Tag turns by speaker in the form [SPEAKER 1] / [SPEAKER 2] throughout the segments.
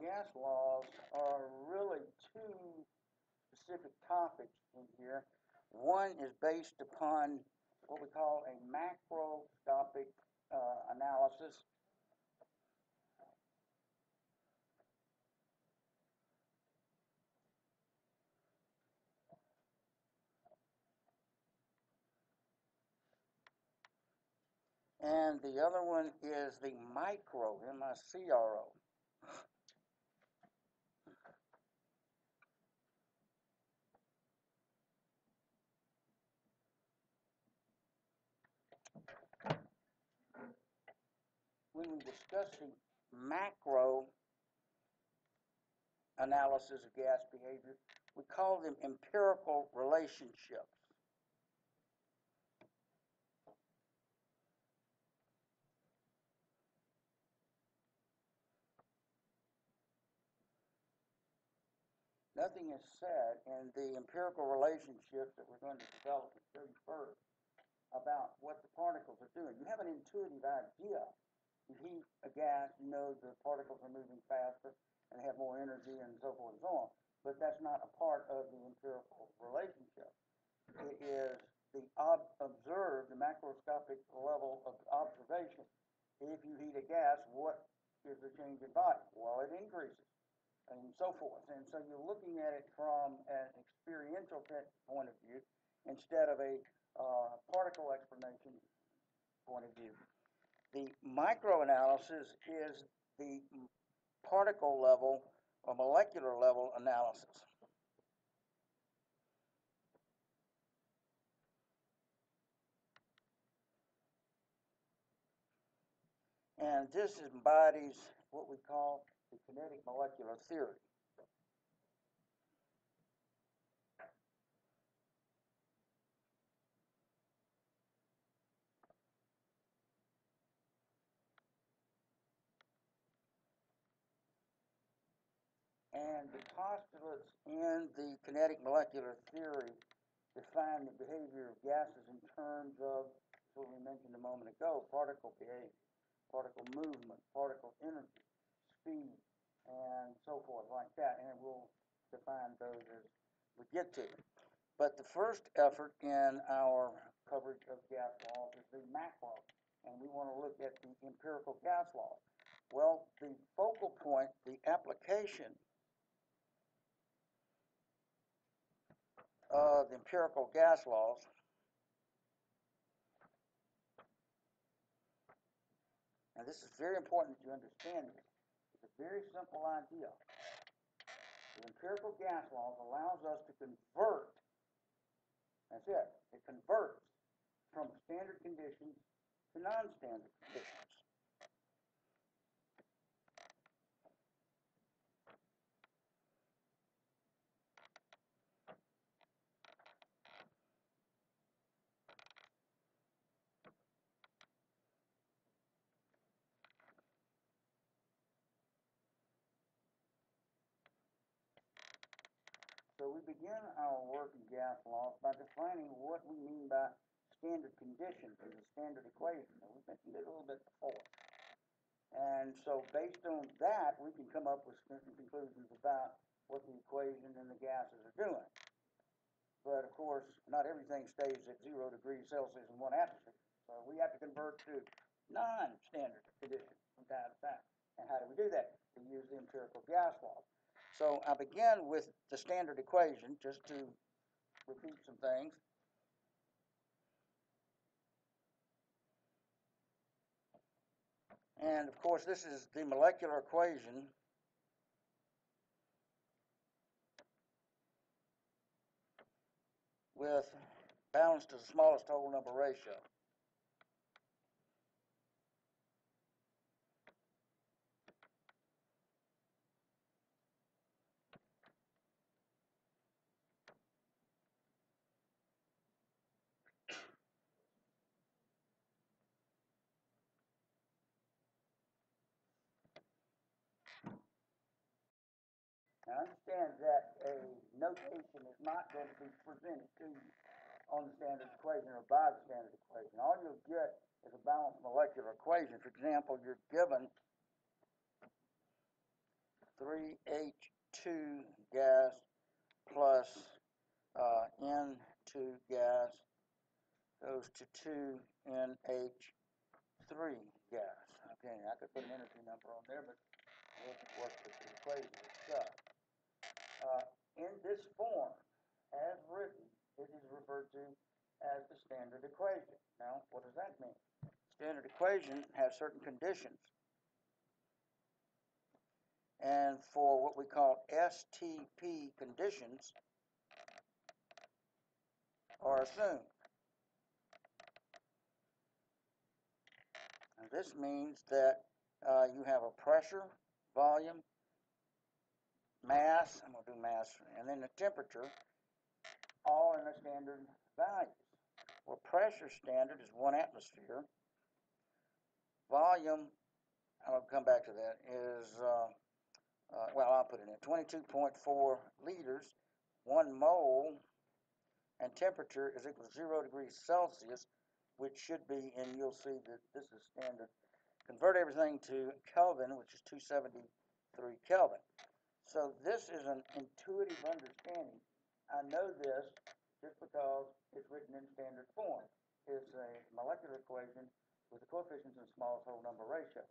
[SPEAKER 1] gas laws are really two specific topics in here. One is based upon what we call a macroscopic uh, analysis. And the other one is the micro, M-I-C-R-O. We discuss the macro analysis of gas behavior, we call them empirical relationships. Nothing is said in the empirical relationships that we're going to develop and show you first about what the particles are doing. You have an intuitive idea heat a gas, you know the particles are moving faster and have more energy and so forth and so on. But that's not a part of the empirical relationship. It is the ob- observed, the macroscopic level of observation. If you heat a gas, what is the change in volume? Well, it increases and so forth. And so you're looking at it from an experiential point of view instead of a uh, particle explanation point of view. The microanalysis is the particle level or molecular level analysis. And this embodies what we call the kinetic molecular theory. And the postulates in the kinetic molecular theory define the behavior of gases in terms of what we mentioned a moment ago, particle behavior, particle movement, particle energy, speed, and so forth like that. And we'll define those as we get to them. But the first effort in our coverage of gas laws is the macro, and we want to look at the empirical gas laws. Well, the focal point, the application of the empirical gas laws and this is very important that you understand this. It's a very simple idea. The empirical gas laws allows us to convert, that's it, it converts from standard conditions to non-standard conditions. So we begin our work in gas laws by defining what we mean by standard conditions in the standard equation. And we mentioned it a little bit before. And so based on that, we can come up with certain conclusions about what the equation and the gases are doing. But of course, not everything stays at zero degrees Celsius and one atmosphere. So we have to convert to non-standard conditions from time to time. And how do we do that? We use the empirical gas laws. So I begin with the standard equation, just to repeat some things. And of course, this is the molecular equation with balance to the smallest whole number ratio. Now understand that notation is not going to be presented to you on the standard equation or by the standard equation. All you'll get is a balanced molecular equation. For example, you're given three H two gas plus, uh, N two gas goes to two NH three gas. Okay, I could put an energy number on there, but we'll work with the equation itself. Uh, in this form, as written, it is referred to as the standard equation. Now, what does that mean? Standard equation has certain conditions. And for what we call STP conditions are assumed. Now, this means that uh, you have a pressure, volume, mass, I'm going to do mass, and then the temperature, all in the standard values. Well, pressure standard is one atmosphere. Volume, to come back to that, is, uh, uh, well, I'll put it in 22.4 liters, one mole, and temperature is equal to 0 degrees Celsius, which should be, and you'll see that this is standard. Convert everything to Kelvin, which is 273 Kelvin. So this is an intuitive understanding. I know this just because it's written in standard form. It's a molecular equation with the coefficients and smallest whole number ratio.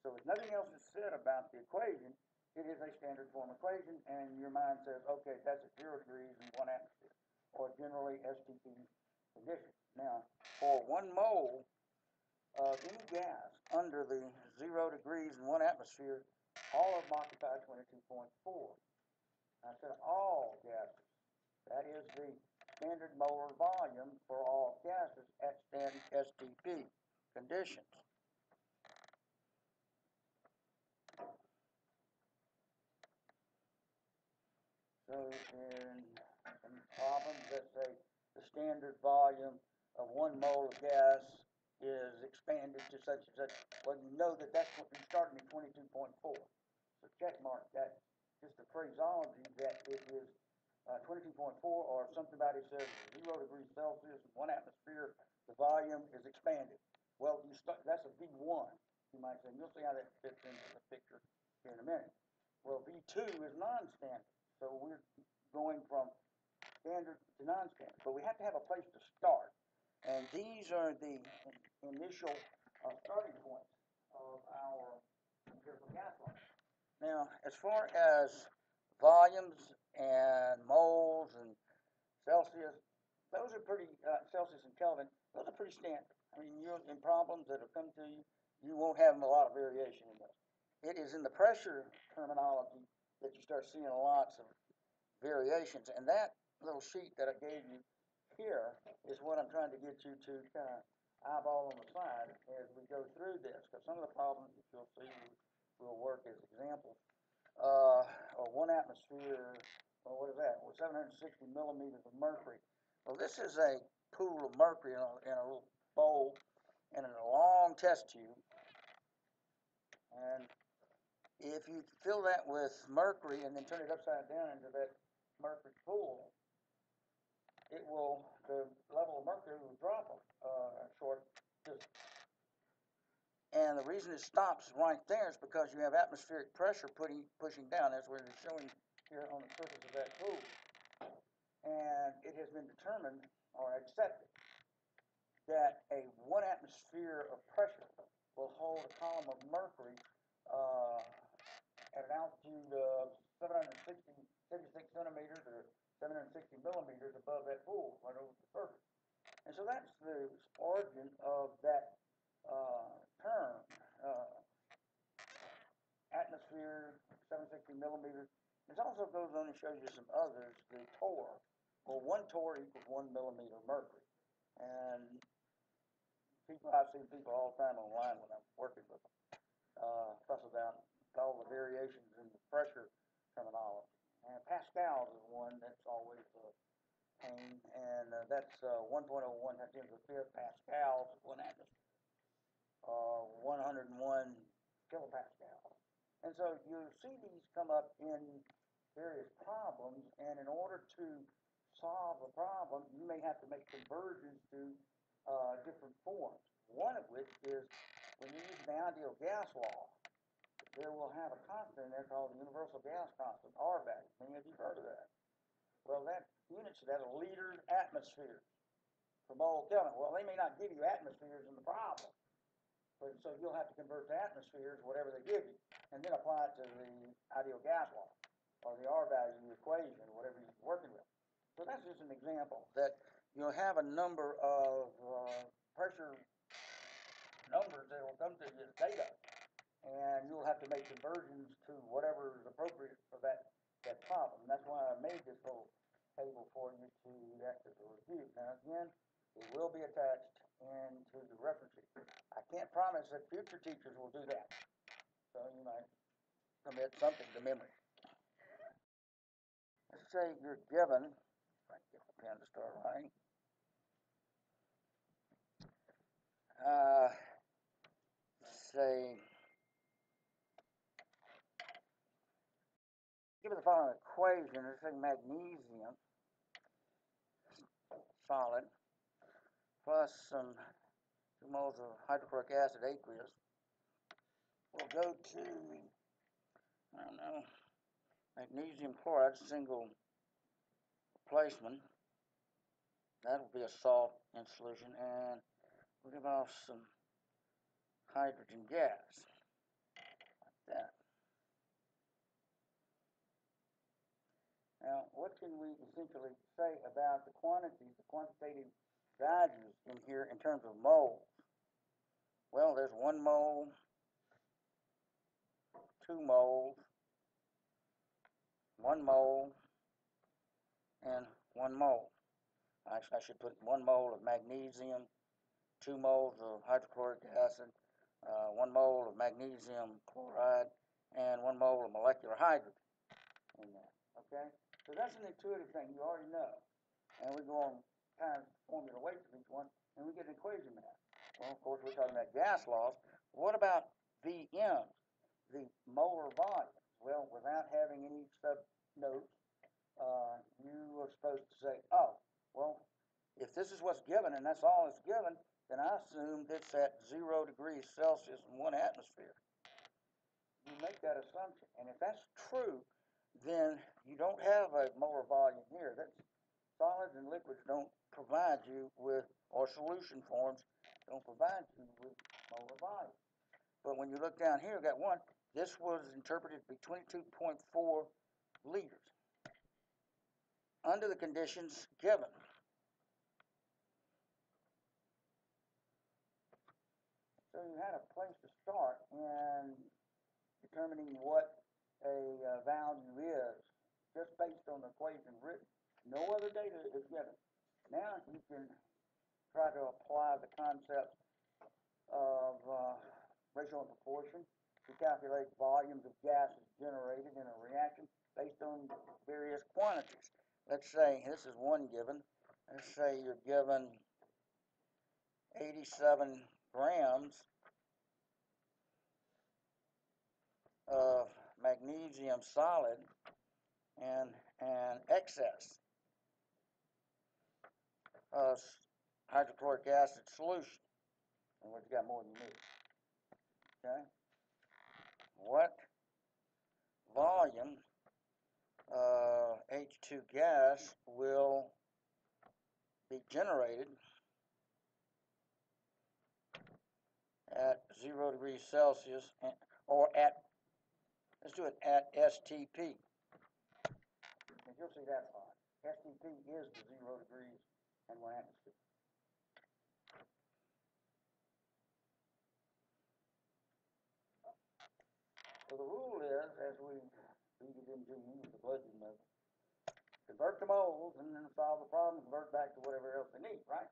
[SPEAKER 1] So if nothing else is said about the equation, it is a standard form equation, and your mind says, okay, that's at zero degrees and one atmosphere, or generally STP condition. Now, for one mole of any gas under the zero degrees and one atmosphere, all of occupy 22.4. I said all gases. That is the standard molar volume for all gases at standard STP conditions. So in some problems that say the standard volume of one mole of gas is expanded to such and such, well, you know that that's what at twenty-two point four. So check mark that, just a phraseology that it is, uh, twenty-two point four, or something about it says zero degrees Celsius, one atmosphere, the volume is expanded. Well, you start, that's a V one, you might say, and you'll see how that fits into the picture here in a minute. Well, V two is non-standard, so we're going from standard to non-standard, but we have to have a place to start. And these are the initial uh, starting points of our empirical gas law. Now, as far as volumes and moles and Celsius, those are pretty, uh, Celsius and Kelvin, those are pretty standard. I mean, you're in problems that have come to you, you won't have a lot of variation in those. It is in the pressure terminology that you start seeing lots of variations, and that little sheet that I gave you here is what I'm trying to get you to kind of eyeball on the side as we go through this, because some of the problems that you'll see will work as examples. Uh, or one atmosphere, well, what is that? Well, 760 millimeters of mercury. Well, this is a pool of mercury in a, in a little bowl and in a long test tube. And if you fill that with mercury and then turn it upside down into that mercury pool, it will, the level of mercury will drop uh, a short distance. And the reason it stops right there is because you have atmospheric pressure putting, pushing down. That's what it's showing here on the surface of that pool. And it has been determined or accepted that a one atmosphere of pressure will hold a column of mercury uh, at an altitude of 760, 76 centimeters or 760 millimeters above that pool, right over the surface. And so that's the origin of that uh, term, uh, atmosphere, 760 millimeters. It also goes on and shows you some others, the torr. Well, one torr equals one millimeter mercury. And people, I've seen people all the time online when I'm working with them, uh, fuss about all the variations in the pressure terminology. And Pascal's is one that's always a pain, and uh, that's uh, 1.01 times 10 to the fifth pascals one atmosphere, uh, 101 kilopascals. And so you see these come up in various problems, and in order to solve a problem, you may have to make conversions to uh, different forms. One of which is when you use the ideal gas law, there will have a constant in there called the universal gas constant, R value. Many of you have heard of that. Well, that unit should have a liters atmosphere per mole Kelvin. Well, they may not give you atmospheres in the problem. But, so you'll have to convert to atmospheres, whatever they give you, and then apply it to the ideal gas law, or the R value in the equation, whatever you're working with. So that's just an example, that you'll have a number of, uh, pressure numbers that will come to you as data, and you'll have to make conversions to whatever is appropriate for that, that problem. That's why I made this whole table for you to, after review. Now, again, it will be attached into the reference sheet. I can't promise that future teachers will do that, so you might commit something to memory. Let's say you're given, if I get the pen to start writing. Uh, say, give it the following equation, let's magnesium solid plus some two moles of hydrochloric acid aqueous will go to, I don't know, magnesium chloride, single replacement. That'll be a salt in solution, and we'll give off some hydrogen gas, like that. Now, what can we essentially say about the quantities, the quantitative values in here in terms of moles? Well, there's one mole, two moles, one mole, and one mole. Actually, I should put one mole of magnesium, two moles of hydrochloric acid, uh, one mole of magnesium chloride, and one mole of molecular hydrogen in. Okay? So that's an intuitive thing you already know. And we go on times formula weights of each one, and we get an equation there. Well, of course, we're talking about gas laws. What about VM, the molar volume? Well, without having any sub-notes, uh, you are supposed to say, oh, well, if this is what's given and that's all that's given, then I assume it's at zero degrees Celsius and one atmosphere. You make that assumption, and if that's true, then you don't have a molar volume here. That's solids and liquids don't provide you with, or solution forms don't provide you with molar volume. But when you look down here, got one. This was interpreted to be 22.4 liters under the conditions given. So you had a place to start in determining what a uh, value is just based on the equation written. No other data is given. Now you can try to apply the concept of uh, ratio and proportion to calculate volumes of gases generated in a reaction based on various quantities. Let's say this is one given. Let's say you're given 87 grams of magnesium solid and an excess of hydrochloric acid solution. And we've got more than need. Okay? What volume of H2 gas will be generated at zero degrees Celsius and, or at Let's do it at STP. You'll see that's fine. STP is the zero degrees and one atmosphere. So the rule is, as we read it into use the budget method, convert the moles and then solve the problem, convert back to whatever else they need, right?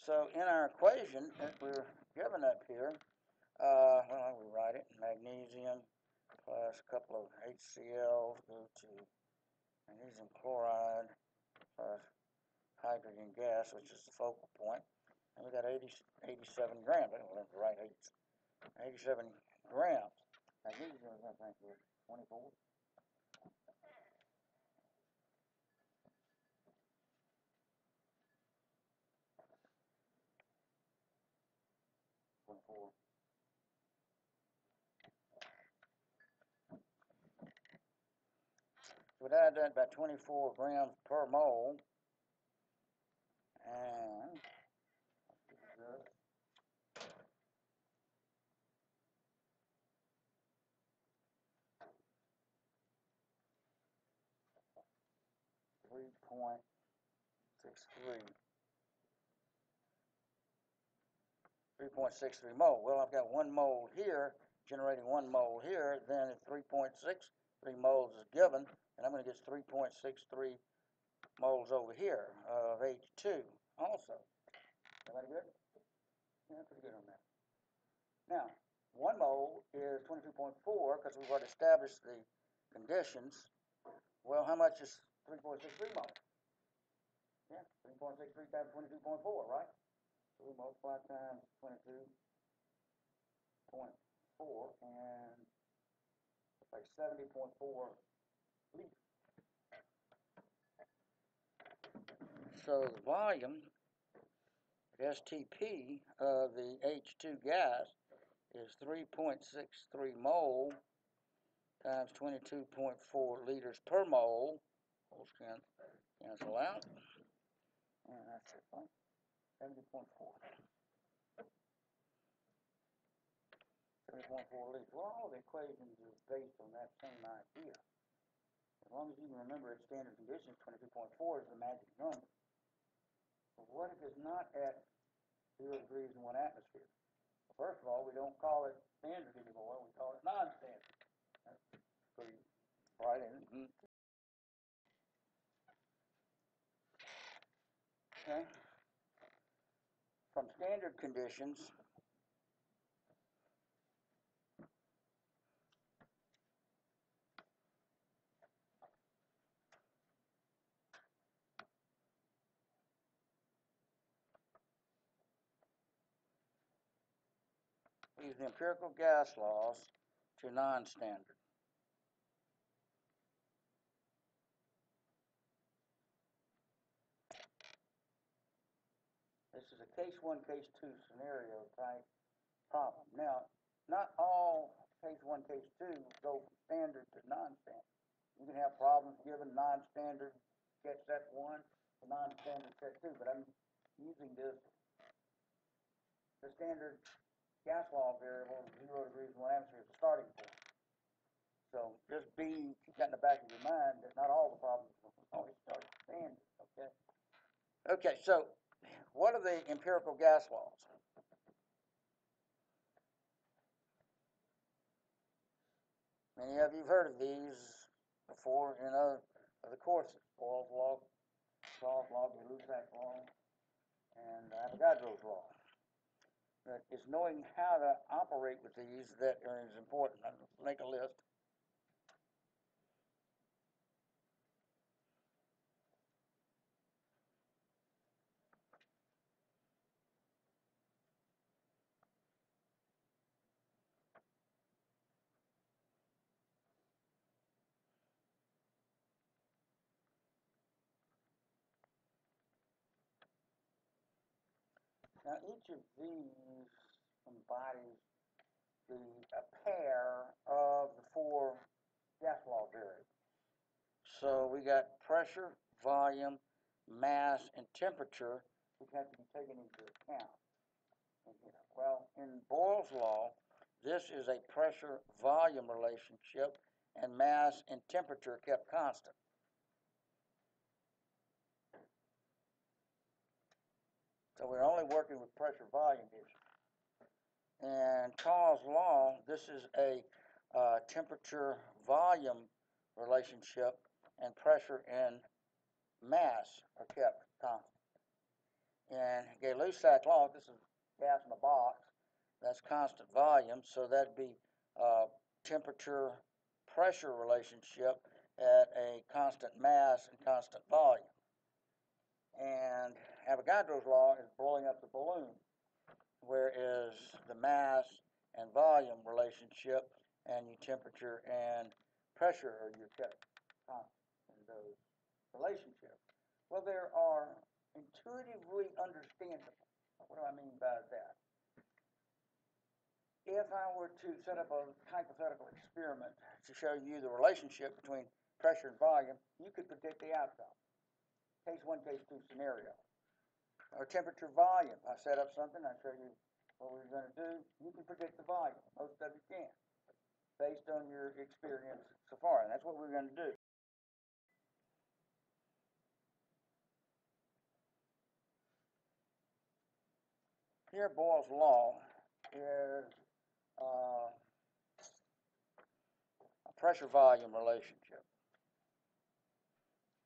[SPEAKER 1] So in our equation that we're given up here, uh, well, we write it, magnesium plus a couple of HCl go to magnesium chloride plus hydrogen gas, which is the focal point. And we got 80, 87 grams. I don't remember right 87 grams. Magnesium, I think, was 24. Twenty-four. So we add that by twenty-four grams per mole. And. Three point six three. Three point six three mole. Well, I've got one mole here, generating one mole here, then if three point six three moles is given, and I'm get three point six three moles over here of H two also. Everybody good? Yeah, pretty good on that. Now, one mole is twenty-two point four, because we've already established the conditions. Well, how much is three point six three moles? Yeah, three point six three times twenty-two point four, right? So we multiply times twenty-two point four, and it's like seventy point four liters. So the volume, STP of the H two gas is three point six three mole times twenty-two point four liters per mole. Those can cancel out. And that's it. Seventy point four. Seventy point four liters. Well, all the equations are based on that same idea. As long as you can remember its standard conditions, twenty-two point four is the magic number. But what if it's not at zero degrees in one atmosphere? Well, First of all, we don't call it standard anymore, we call it non-standard. That's pretty bright, isn't it? Mm-hmm. Okay. From standard conditions, use the empirical gas laws to non-standard. This is a case one, case two scenario type problem. Now, not all case one, case two go from standard to non-standard. You can have problems given non-standard catch set one, non-standard set two, but I'm using this, the standard gas law variable, zero degrees one atmosphere is the starting point. So just be, keep that in the back of your mind, that not all the problems will always start at standard, okay? Okay, so what are the empirical gas laws? Many of you have heard of these before in other, other courses, Boyle's law, Gauss law, Gay-Lussac law, and Avogadro's law. Uh, but it's knowing how to operate with these that is important. Make a list. Now, each of these embodies the, a pair of the four gas law variables. So we got pressure, volume, mass, and temperature, which have to be taken into account. Well, in Boyle's law, this is a pressure-volume relationship, and mass and temperature kept constant. So we're only working with pressure volume here. And Charles' law, this is a uh, temperature volume relationship, and pressure and mass are kept constant. And Gay-Lussac law, this is gas in a box, that's constant volume, so that'd be uh, temperature pressure relationship at a constant mass and constant volume. And Avogadro's law is blowing up the balloon, whereas the mass and volume relationship and your temperature and pressure are your kept constant in those relationships. Well, there are intuitively understandable. What do I mean by that? If I were to set up a hypothetical experiment to show you the relationship between pressure and volume, you could predict the outcome. Case one, case two scenario. Or temperature volume, I set up something, I show you what we're gonna do, you can predict the volume, most of you can, based on your experience so far, and that's what we're gonna do. Here Boyle's law is, uh, a pressure volume relationship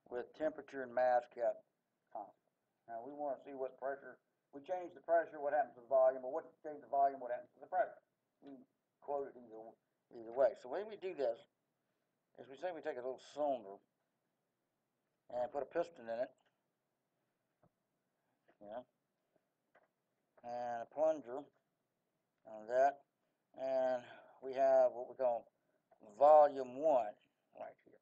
[SPEAKER 1] with temperature and mass kept constant. Now, we wanna see what pressure, we change the pressure, what happens to the volume, or what change the volume, what happens to the pressure. We quote it either, either way. So way we do this is we say we take a little cylinder and put a piston in it, you know, and a plunger on that, and we have what we call volume one right here.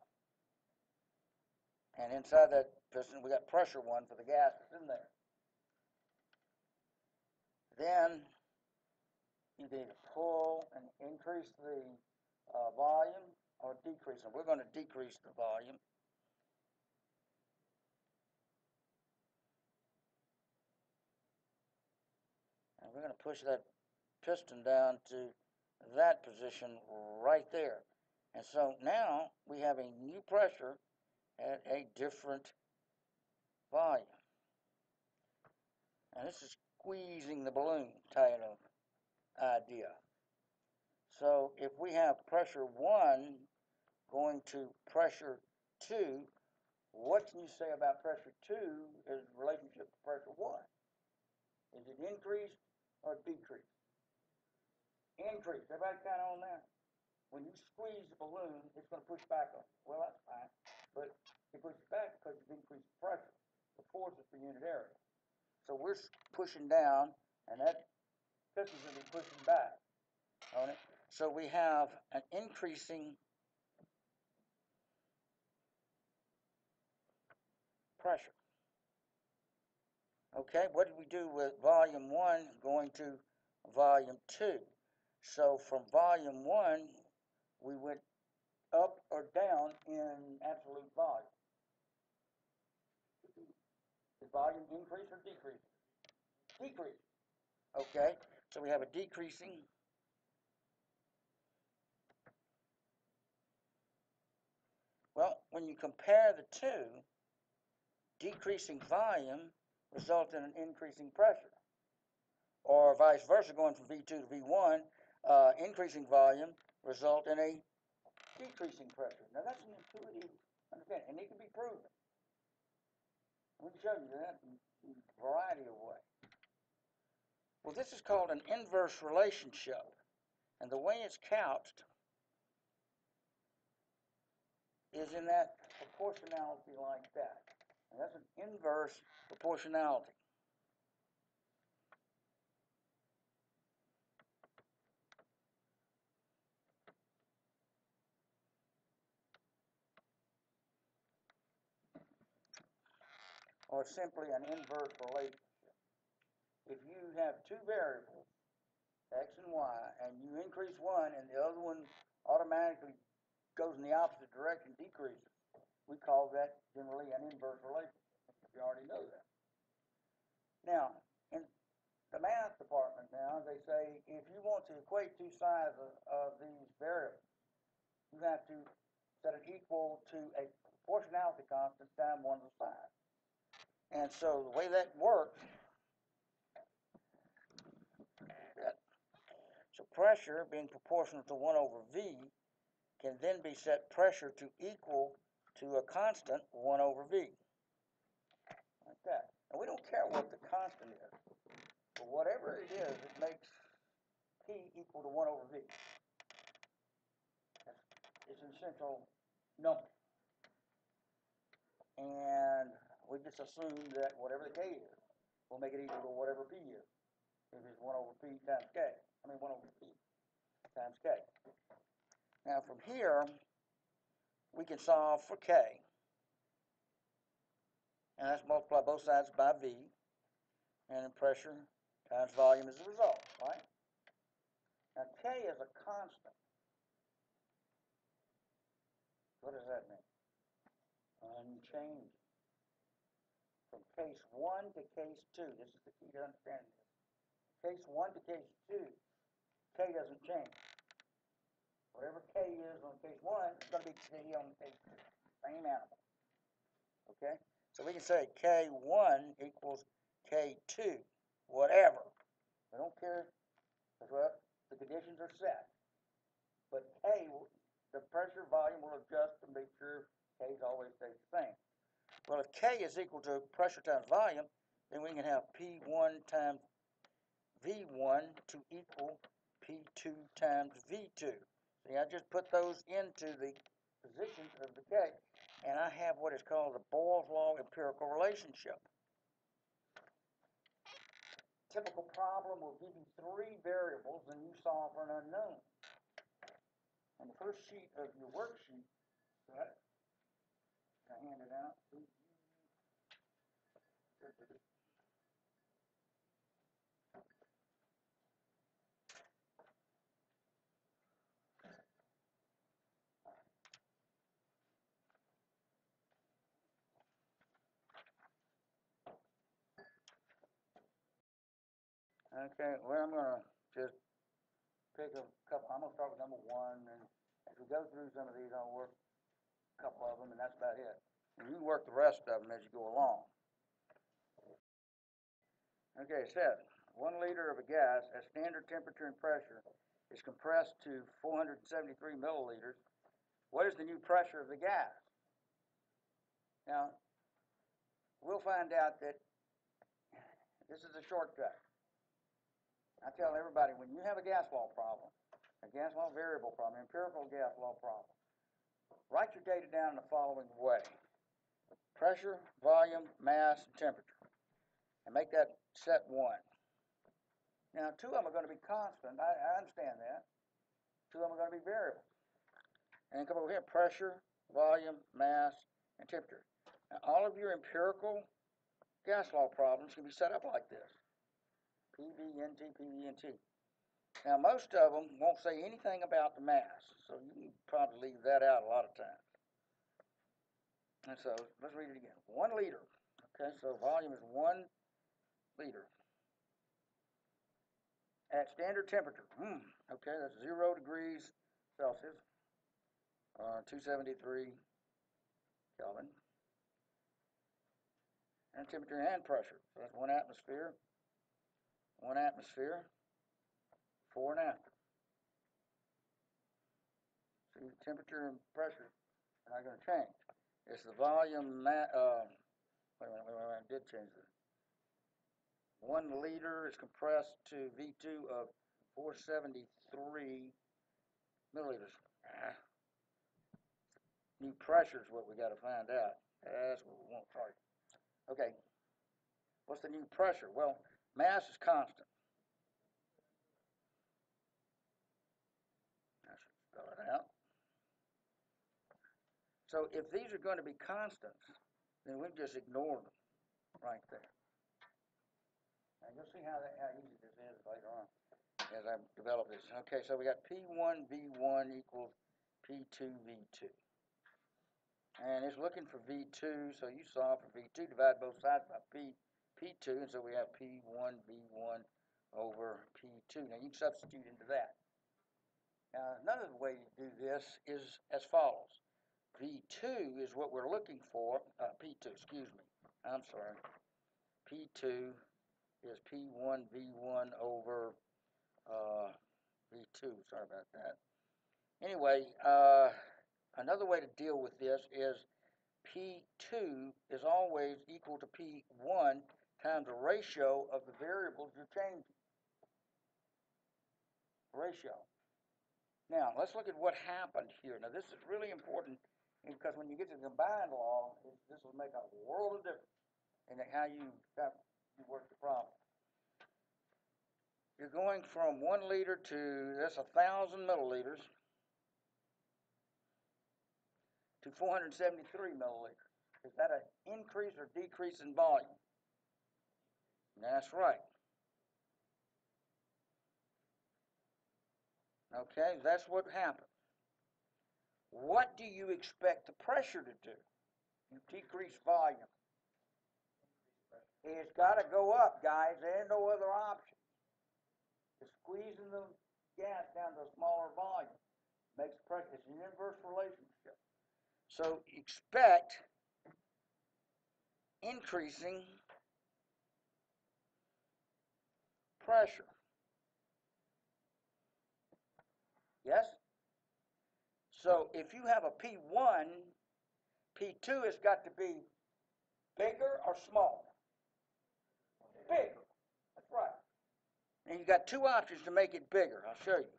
[SPEAKER 1] And inside that piston, we got pressure one for the gas that's in there. Then you can either pull and increase the uh, volume or decrease it. We're going to decrease the volume. And we're going to push that piston down to that position right there. And so now we have a new pressure at a different volume. And this is squeezing the balloon type of idea. So if we have pressure 1 going to pressure 2, what can you say about pressure 2 in relationship to pressure 1? Is it increased or decreased? Increased. Everybody kind of on that? When you squeeze the balloon, it's going to push back on you. Well, that's fine. But it pushes back because you've increased pressure, the per unit area. So we're pushing down, and that piston's going to be pushing back on it. So we have an increasing pressure. Okay, what did we do with volume 1 going to volume 2? So from volume 1, we went up or down in absolute volume. Did volume increase or decrease? Decrease. Okay, so we have a decreasing Well, when you compare the two, decreasing volume results in an increasing pressure. Or vice versa, going from V2 to V1, uh, increasing volume result in a decreasing pressure. Now that's an intuitive understanding, and it can be proven. We you that in a variety of ways. Well, this is called an inverse relationship, and the way it's couched is in that proportionality like that. And that's an inverse proportionality. Or simply an inverse relationship. If you have two variables, x and y, and you increase one and the other one automatically goes in the opposite direction, decreases. We call that generally an inverse relationship. You already know that. Now, in the math department now, they say if you want to equate two sides of, of these variables, you have to set it equal to a proportionality constant times one of the sides. And so the way that works, that, so pressure being proportional to 1 over V can then be set pressure to equal to a constant 1 over V. Like that. And we don't care what the constant is. But whatever it is, it makes P equal to 1 over V. It's an essential number. And we just assume that whatever the K is, we'll make it equal to whatever P is. If it's 1 over P times K. I mean 1 over P times K. Now from here, we can solve for K. And that's multiply both sides by V. And pressure times volume is the result, right? Now K is a constant. What does that mean? unchanging. From case one to case two, this is the key to understanding this. Case one to case two, K doesn't change. Whatever K is on case one, it's gonna be K on case two, same animal. Okay, so we can say K one equals K two, whatever. We don't care, what, the conditions are set. But K, the pressure volume will adjust to make sure K's always stays the same. Well, if K is equal to pressure times volume, then we can have P one times V one to equal P two times V two. See, I just put those into the positions of the K, and I have what is called the Boyle's Law empirical relationship. Typical problem will give you three variables and you solve for an unknown. On the first sheet of your worksheet, set, I hand it out. to. Okay, well, I'm gonna just pick a couple, I'm gonna start with number one, and as we go through some of these, I'll work a couple of them, and that's about it. And you work the rest of them as you go along. Okay, it says, one liter of a gas at standard temperature and pressure is compressed to four hundred and seventy-three milliliters. What is the new pressure of the gas? Now, we'll find out that this is a shortcut. I tell everybody, when you have a gas law problem, a gas law variable problem, empirical gas law problem, write your data down in the following way. Pressure, volume, mass, and temperature. And make that set one. Now, two of them are gonna be constant, I, I understand that. Two of them are gonna be variable. And then come over here, pressure, volume, mass, and temperature. Now, all of your empirical gas law problems can be set up like this. PVNT, PVNT. Now, most of them won't say anything about the mass, so you can probably leave that out a lot of times. And so, let's read it again. One liter, okay, so volume is one liter. At standard temperature, hmm, okay, that's zero degrees Celsius, uh, 273 Kelvin. And temperature and pressure, so that's one atmosphere, one atmosphere, fore and after. See, temperature and pressure are not going to change. It's the volume, uh, wait a minute, wait a minute, I did change it. One liter is compressed to V2 of 473 milliliters. Ah. New pressure is what we got to find out. That's what we want, sorry. Okay. What's the new pressure? Well, mass is constant. I should spell it out. So if these are going to be constants, then we just ignore them right there. And you'll see how that, how easy this is later on as I develop this. Okay, so we got P1 V1 equals P2 V2. And it's looking for V2, so you solve for V2, divide both sides by P, P2, and so we have P1 V1 over P2. Now you can substitute into that. Now another way to do this is as follows. V2 is what we're looking for, uh, P2, excuse me, I'm sorry. P2 is P1 V1 over uh, V2, sorry about that. Anyway, uh, another way to deal with this is P2 is always equal to P1 times the ratio of the variables you're changing. Ratio. Now, let's look at what happened here. Now, this is really important because when you get to the combined law, it, this will make a world of difference in how you, how you work the problem. You're going from one liter to, that's a thousand milliliters, to 473 milliliters. Is that an increase or decrease in volume? That's right. Okay, that's what happened. What do you expect the pressure to do? you decrease volume. It's gotta go up, guys, there ain't no other option. It's squeezing the gas down to a smaller volume, makes pressure, it's an inverse relationship. So expect increasing pressure. Yes? So if you have a P1, P2 has got to be bigger or smaller? Bigger. That's right. And you got two options to make it bigger. I'll show you.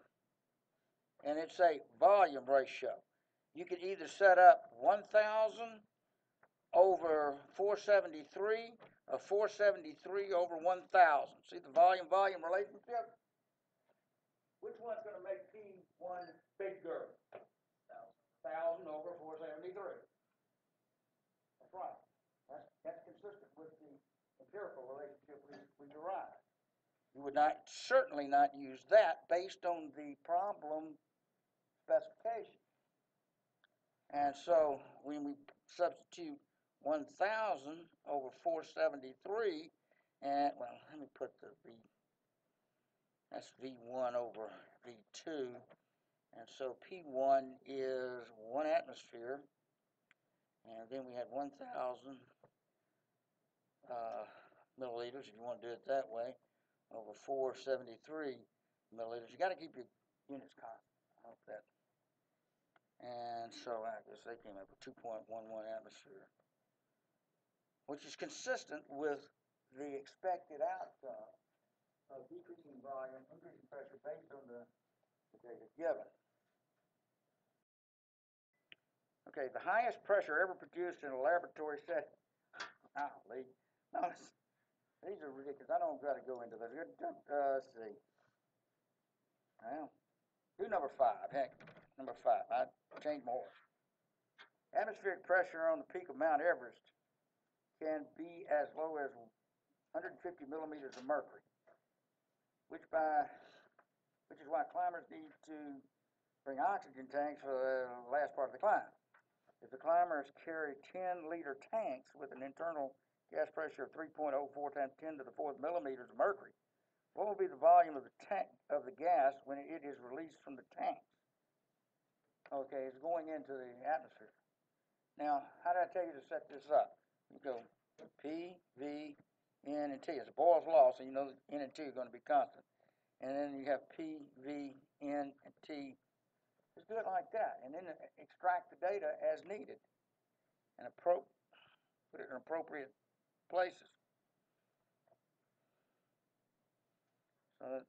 [SPEAKER 1] And it's a volume ratio. You could either set up 1,000 over 473 or 473 over 1,000. See the volume volume relationship? Which one's going to make P1 bigger? 1,000 over 473. That's right. That's, that's consistent with the empirical relationship we, we derived. You would not, certainly not use that based on the problem specification. And so when we substitute 1,000 over 473, and, well, let me put the V, that's V1 over V2. And so P1 is one atmosphere, and then we had 1,000 uh, milliliters, if you want to do it that way, over 473 milliliters. You got to keep your units constant. I hope that. And so I guess they came up with 2.11 atmosphere, which is consistent with the expected outcome of decreasing volume, increasing pressure based on the, the data given. Okay, the highest pressure ever produced in a laboratory setting. Golly. No, it's- these are ridiculous. I don't got to go into this. Uh, let's see. Well, do number five. Heck, number five. I changed my horse. Atmospheric pressure on the peak of Mount Everest can be as low as 150 millimeters of mercury, which by which is why climbers need to bring oxygen tanks for the last part of the climb. If the climbers carry 10 liter tanks with an internal gas pressure of 3.04 times 10 to the fourth millimeters of mercury, what will be the volume of the tank of the gas when it is released from the tanks? Okay, it's going into the atmosphere. Now, how did I tell you to set this up? You go P, V, N, and T. It's a Boyle's law, so you know N and T are going to be constant. And then you have P, V, N, and T. Just do it like that, and then extract the data as needed, and appro put it in appropriate places. So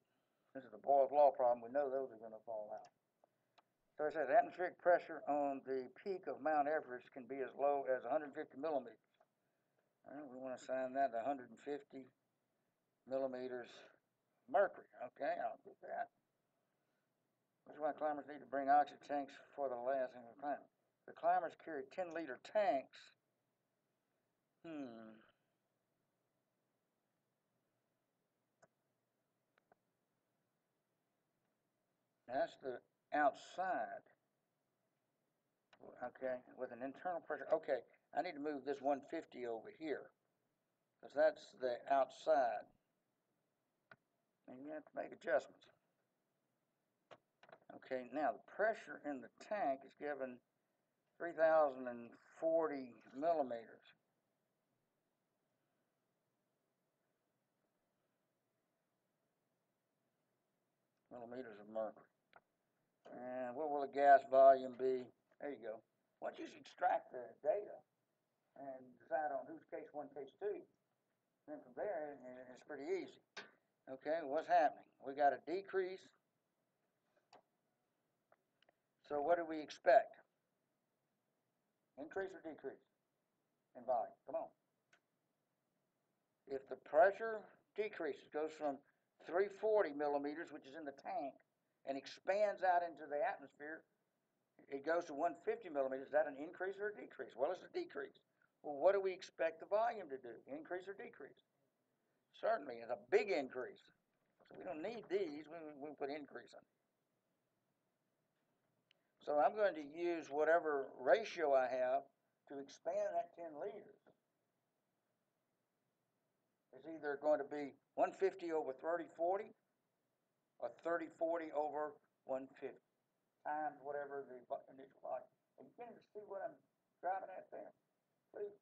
[SPEAKER 1] this is the Boyle's law problem. We know those are going to fall out. So it says atmospheric pressure on the peak of Mount Everest can be as low as 150 millimeters. Well, we want to assign that to 150 millimeters mercury. Okay, I'll do that. Is why climbers need to bring oxygen tanks for the last thing of the climb. The climbers carry 10 liter tanks. Hmm. That's the outside. Okay, with an internal pressure. Okay, I need to move this 150 over here because that's the outside. And you have to make adjustments. Okay, now the pressure in the tank is given 3,040 millimeters. Millimeters of mercury. And what will the gas volume be? There you go. Once you extract the data and decide on who's case one, case two, then from there, it's pretty easy. Okay, what's happening? We got a decrease. So what do we expect? Increase or decrease in volume? Come on. If the pressure decreases, goes from 340 millimeters, which is in the tank, and expands out into the atmosphere, it goes to 150 millimeters. Is that an increase or a decrease? Well, it's a decrease. Well, what do we expect the volume to do? Increase or decrease? Certainly, it's a big increase. So we don't need these. We, we put increase on. So I'm going to use whatever ratio I have to expand that ten liters It's either going to be one fifty over thirty forty or thirty forty over one fifty times whatever the initial volume. Are you getting to see what I'm driving at there? See?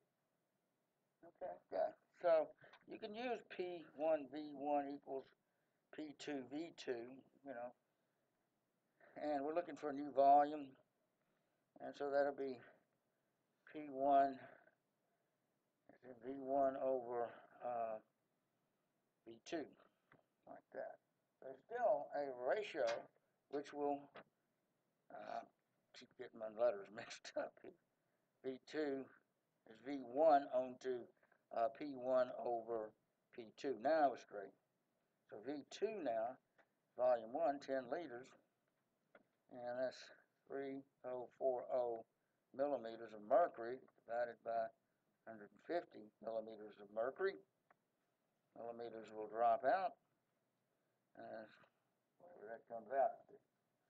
[SPEAKER 1] Okay, okay. So you can use P one V one equals P two V two, you know. And we're looking for a new volume. And so that'll be P one V one over uh, V two, like that. There's still a ratio which will uh, keep getting my letters mixed up. here. V two is V one onto uh, P one over P two. Now it's straight. So V two now, volume one, 10 liters, and that's 3040 millimeters of mercury divided by 150 millimeters of mercury. Millimeters will drop out, and whatever that comes out to.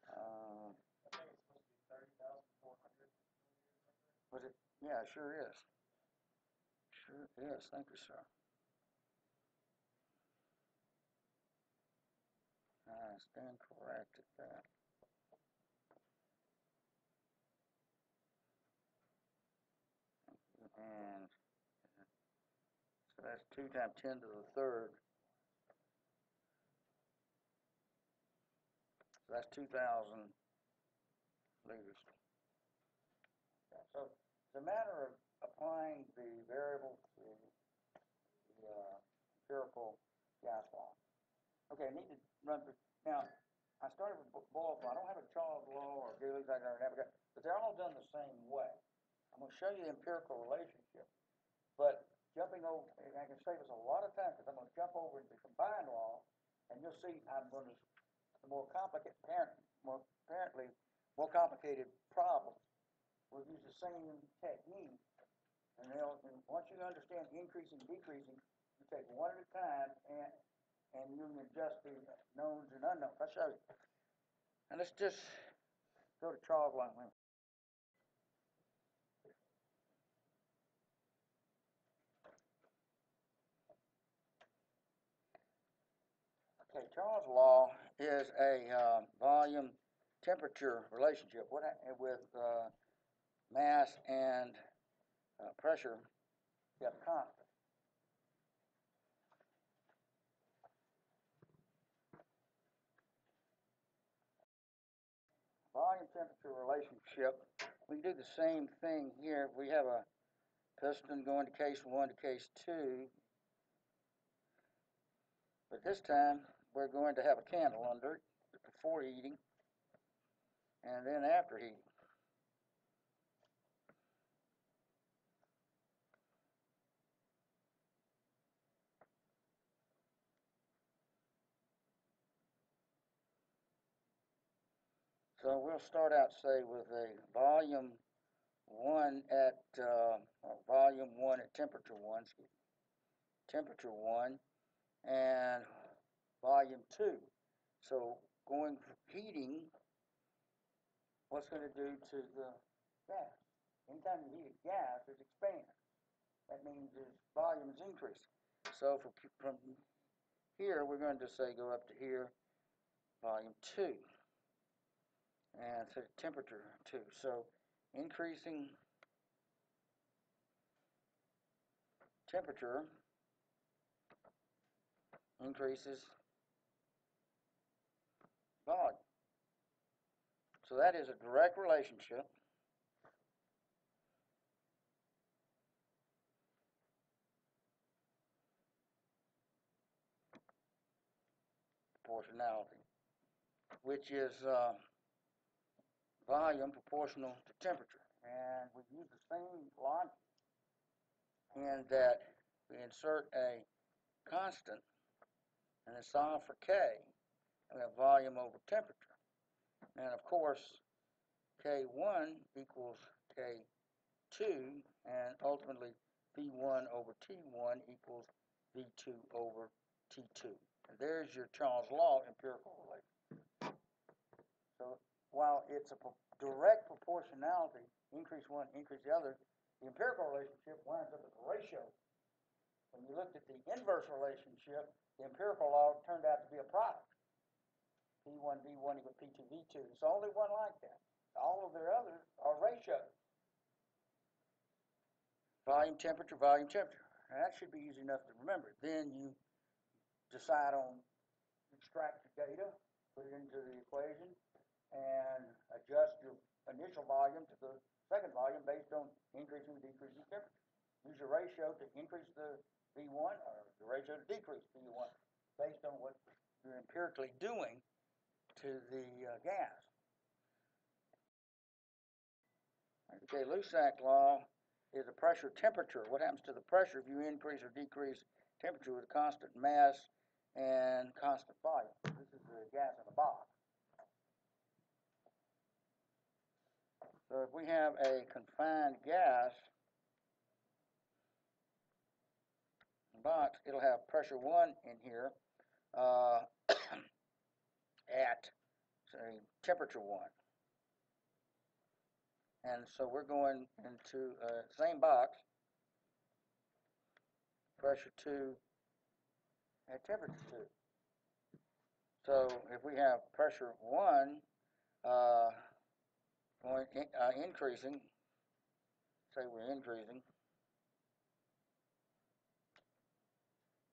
[SPEAKER 1] Uh, was it? Yeah, it sure is. Sure is. Thank you, sir. I stand corrected that. And so that's two times ten to the third. So that's two thousand liters. So it's a matter of applying the variable to the uh, empirical gas law. Okay, I need to run through, now, I started with Bo- Boyle, I don't have a Charles law or Gillies, I have a, but they're all done the same way. I'm gonna show you the empirical relationship, but jumping over, and I can save us a lot of time, because I'm gonna jump over into combined law, and you'll see I'm gonna, the more complicated, apparent, more, apparently, more complicated problems, we'll use the same technique, and they'll, and once you understand increasing, decreasing, you take one at a time, and, and you can adjust the knowns and unknowns. I'll show you. And let's just go to Charles law. wait a minute. Okay, Charles' law is a um, volume temperature relationship what with uh, mass and uh, pressure kept constant. volume temperature relationship, we do the same thing here. We have a piston going to case one to case two. But this time, we're going to have a candle under it before heating and then after heating. So we'll start out, say, with a volume one at, uh, volume one at temperature one, temperature one, and volume two. So going heating, what's going to do to the gas? Anytime you heat a gas, it expands. That means its volume is increasing. So for, from here, we're going to say go up to here, volume two and so temperature too. So increasing temperature increases volume. So that is a direct relationship. Proportionality, which is uh, volume proportional to temperature. And we use the same logic in that we insert a constant and then solve for K, we have volume over temperature. And of course, K1 equals K2, and ultimately V1 over T1 equals V2 over T2. And there's your Charles Law empirical relation. So while it's a direct proportionality, increase one, increase the other, The empirical relationship winds up as a ratio. When you looked at the inverse relationship, the empirical law turned out to be a product. P1 V1 equals P2 V2. It's the only one like that. All of their others are ratios. Volume, temperature, volume, temperature. Now, that should be easy enough to remember. Then you decide on, extract your data, put it into the equation, and adjust your initial volume to the second volume based on increasing or decreasing temperature. Use your ratio to increase the V1 or the ratio to decrease V1 based on what you're empirically doing to the uh, gas. Okay, Lussac law is a pressure temperature. What happens to the pressure if you increase or decrease temperature with constant mass and constant volume? This is the gas in a box. So if we have a confined gas box, it'll have pressure 1 in here uh, at, say, temperature 1. And so we're going into uh, same box, pressure 2 at temperature 2. So if we have pressure 1 uh, going in, uh, increasing, say we're increasing,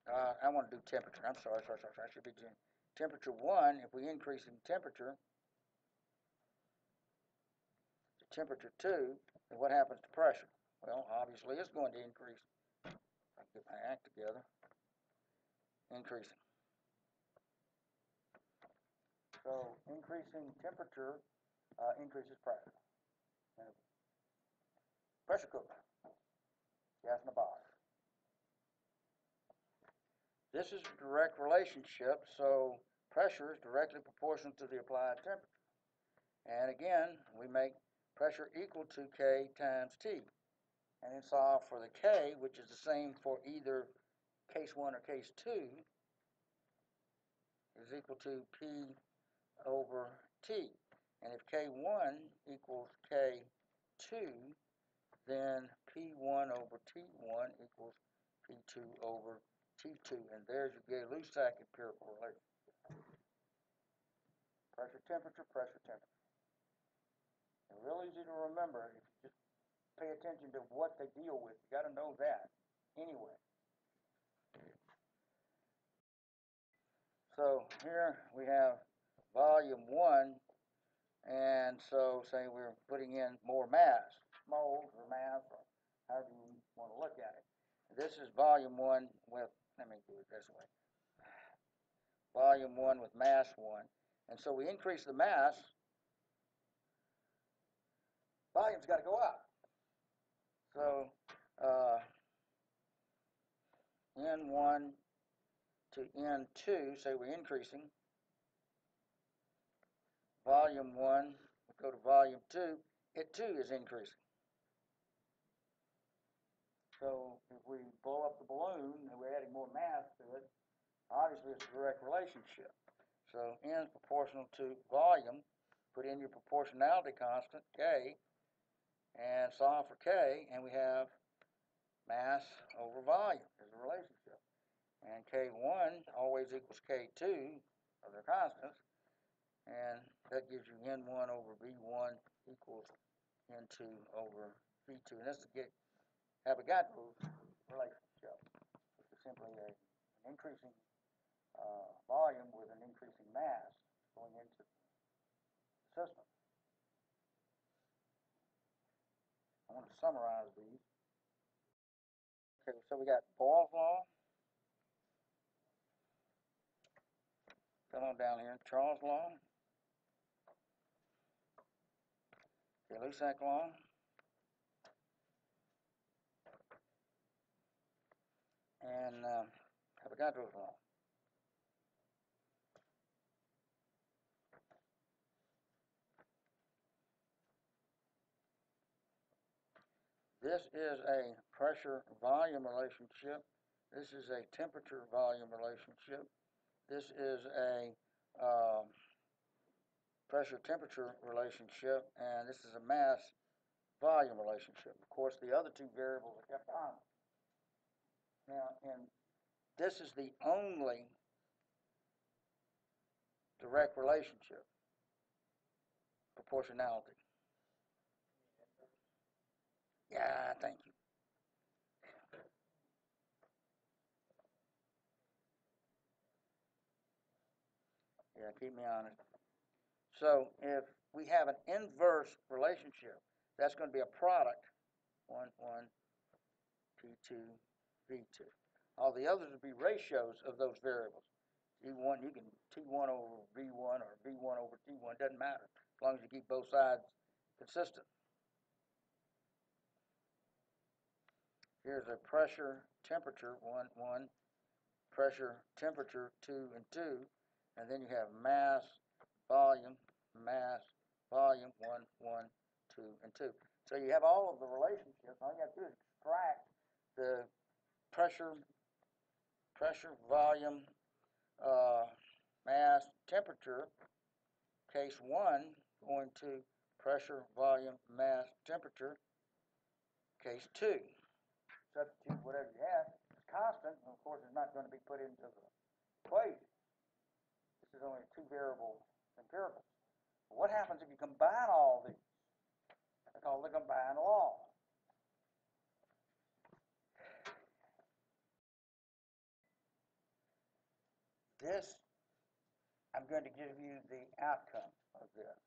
[SPEAKER 1] uh, I want to do temperature. I'm sorry, sorry, sorry, sorry. I should be doing temperature 1. If we increase in temperature, temperature 2, then what happens to pressure? Well, obviously it's going to increase. I get my act together. Increasing. So increasing temperature uh, increases pressure. Pressure cooker, gas in a box. This is a direct relationship, so pressure is directly proportional to the applied temperature. And again, we make pressure equal to K times T. And then solve for the K, which is the same for either case 1 or case 2, is equal to P over T. And if K1 equals K2, then P1 over T1 equals P2 over T2. And there's your Gay-Lussac empirical relationship. Pressure, temperature, pressure, temperature. And real easy to remember if you just pay attention to what they deal with. You got to know that anyway. So here we have volume 1, and so say we're putting in more mass, moles or mass, or however you want to look at it. This is volume 1 with, let me do it this way, volume 1 with mass 1. And so we increase the mass, volume's got to go up. So uh, N1 to N2, say we're increasing, volume 1, we go to volume 2, it too is increasing. So if we blow up the balloon and we're adding more mass to it, obviously it's a direct relationship. So N is proportional to volume. Put in your proportionality constant, K, and solve for K, and we have mass over volume as a relationship. And K1 always equals K2, of their constants, and that gives you N1 over V1 equals N2 over V2. And that's to get Avogadro's relationship, which is simply a, an increasing uh, volume with an increasing mass going into the system. I want to summarize these. Okay, so we got Boyle's law. Come on down here, Charles law. Okay, Lussac law. And um, Avogadro's law. This is a pressure-volume relationship. This is a temperature-volume relationship. This is a um, pressure-temperature relationship, and this is a mass volume relationship. Of course, the other two variables are kept on. Now, and this is the only direct relationship, proportionality. Yeah, thank you. Yeah, keep me honest. So if we have an inverse relationship, that's going to be a product, 1, 1, P2, V2. All the others would be ratios of those variables. T1, you can T1 over V1 or V1 over T1, doesn't matter, as long as you keep both sides consistent. Here's a pressure, temperature, 1, 1, pressure, temperature, 2 and 2, and then you have mass, volume, mass, volume, 1, 1, 2, and 2. So you have all of the relationships. All you have to do is extract the pressure, pressure, volume, uh, mass, temperature, case 1 going to pressure, volume, mass, temperature, case 2. Substitute whatever you have. It's constant, and of course it's not going to be put into the equation. This is only two variable empirical. What happens if you combine all these? It's called the combined law. This, I'm going to give you the outcome of this.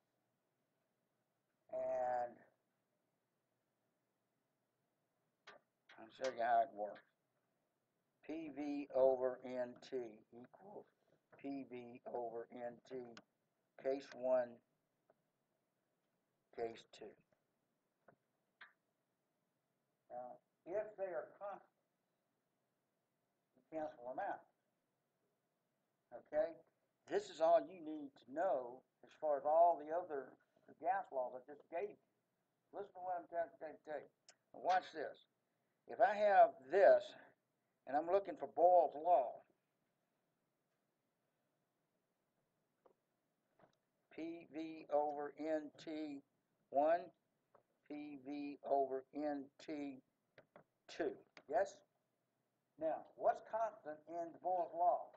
[SPEAKER 1] And I'll show you how it works. PV over NT equals PV over NT, case 1, case 2. Now, if they are constant, you cancel them out. Okay? This is all you need to know as far as all the other gas laws I just gave you. Listen to what I'm trying to tell you. Watch this. If I have this, and I'm looking for Boyle's law, PV over NT1, PV over NT2. Yes? Now, what's constant in Boyle's law?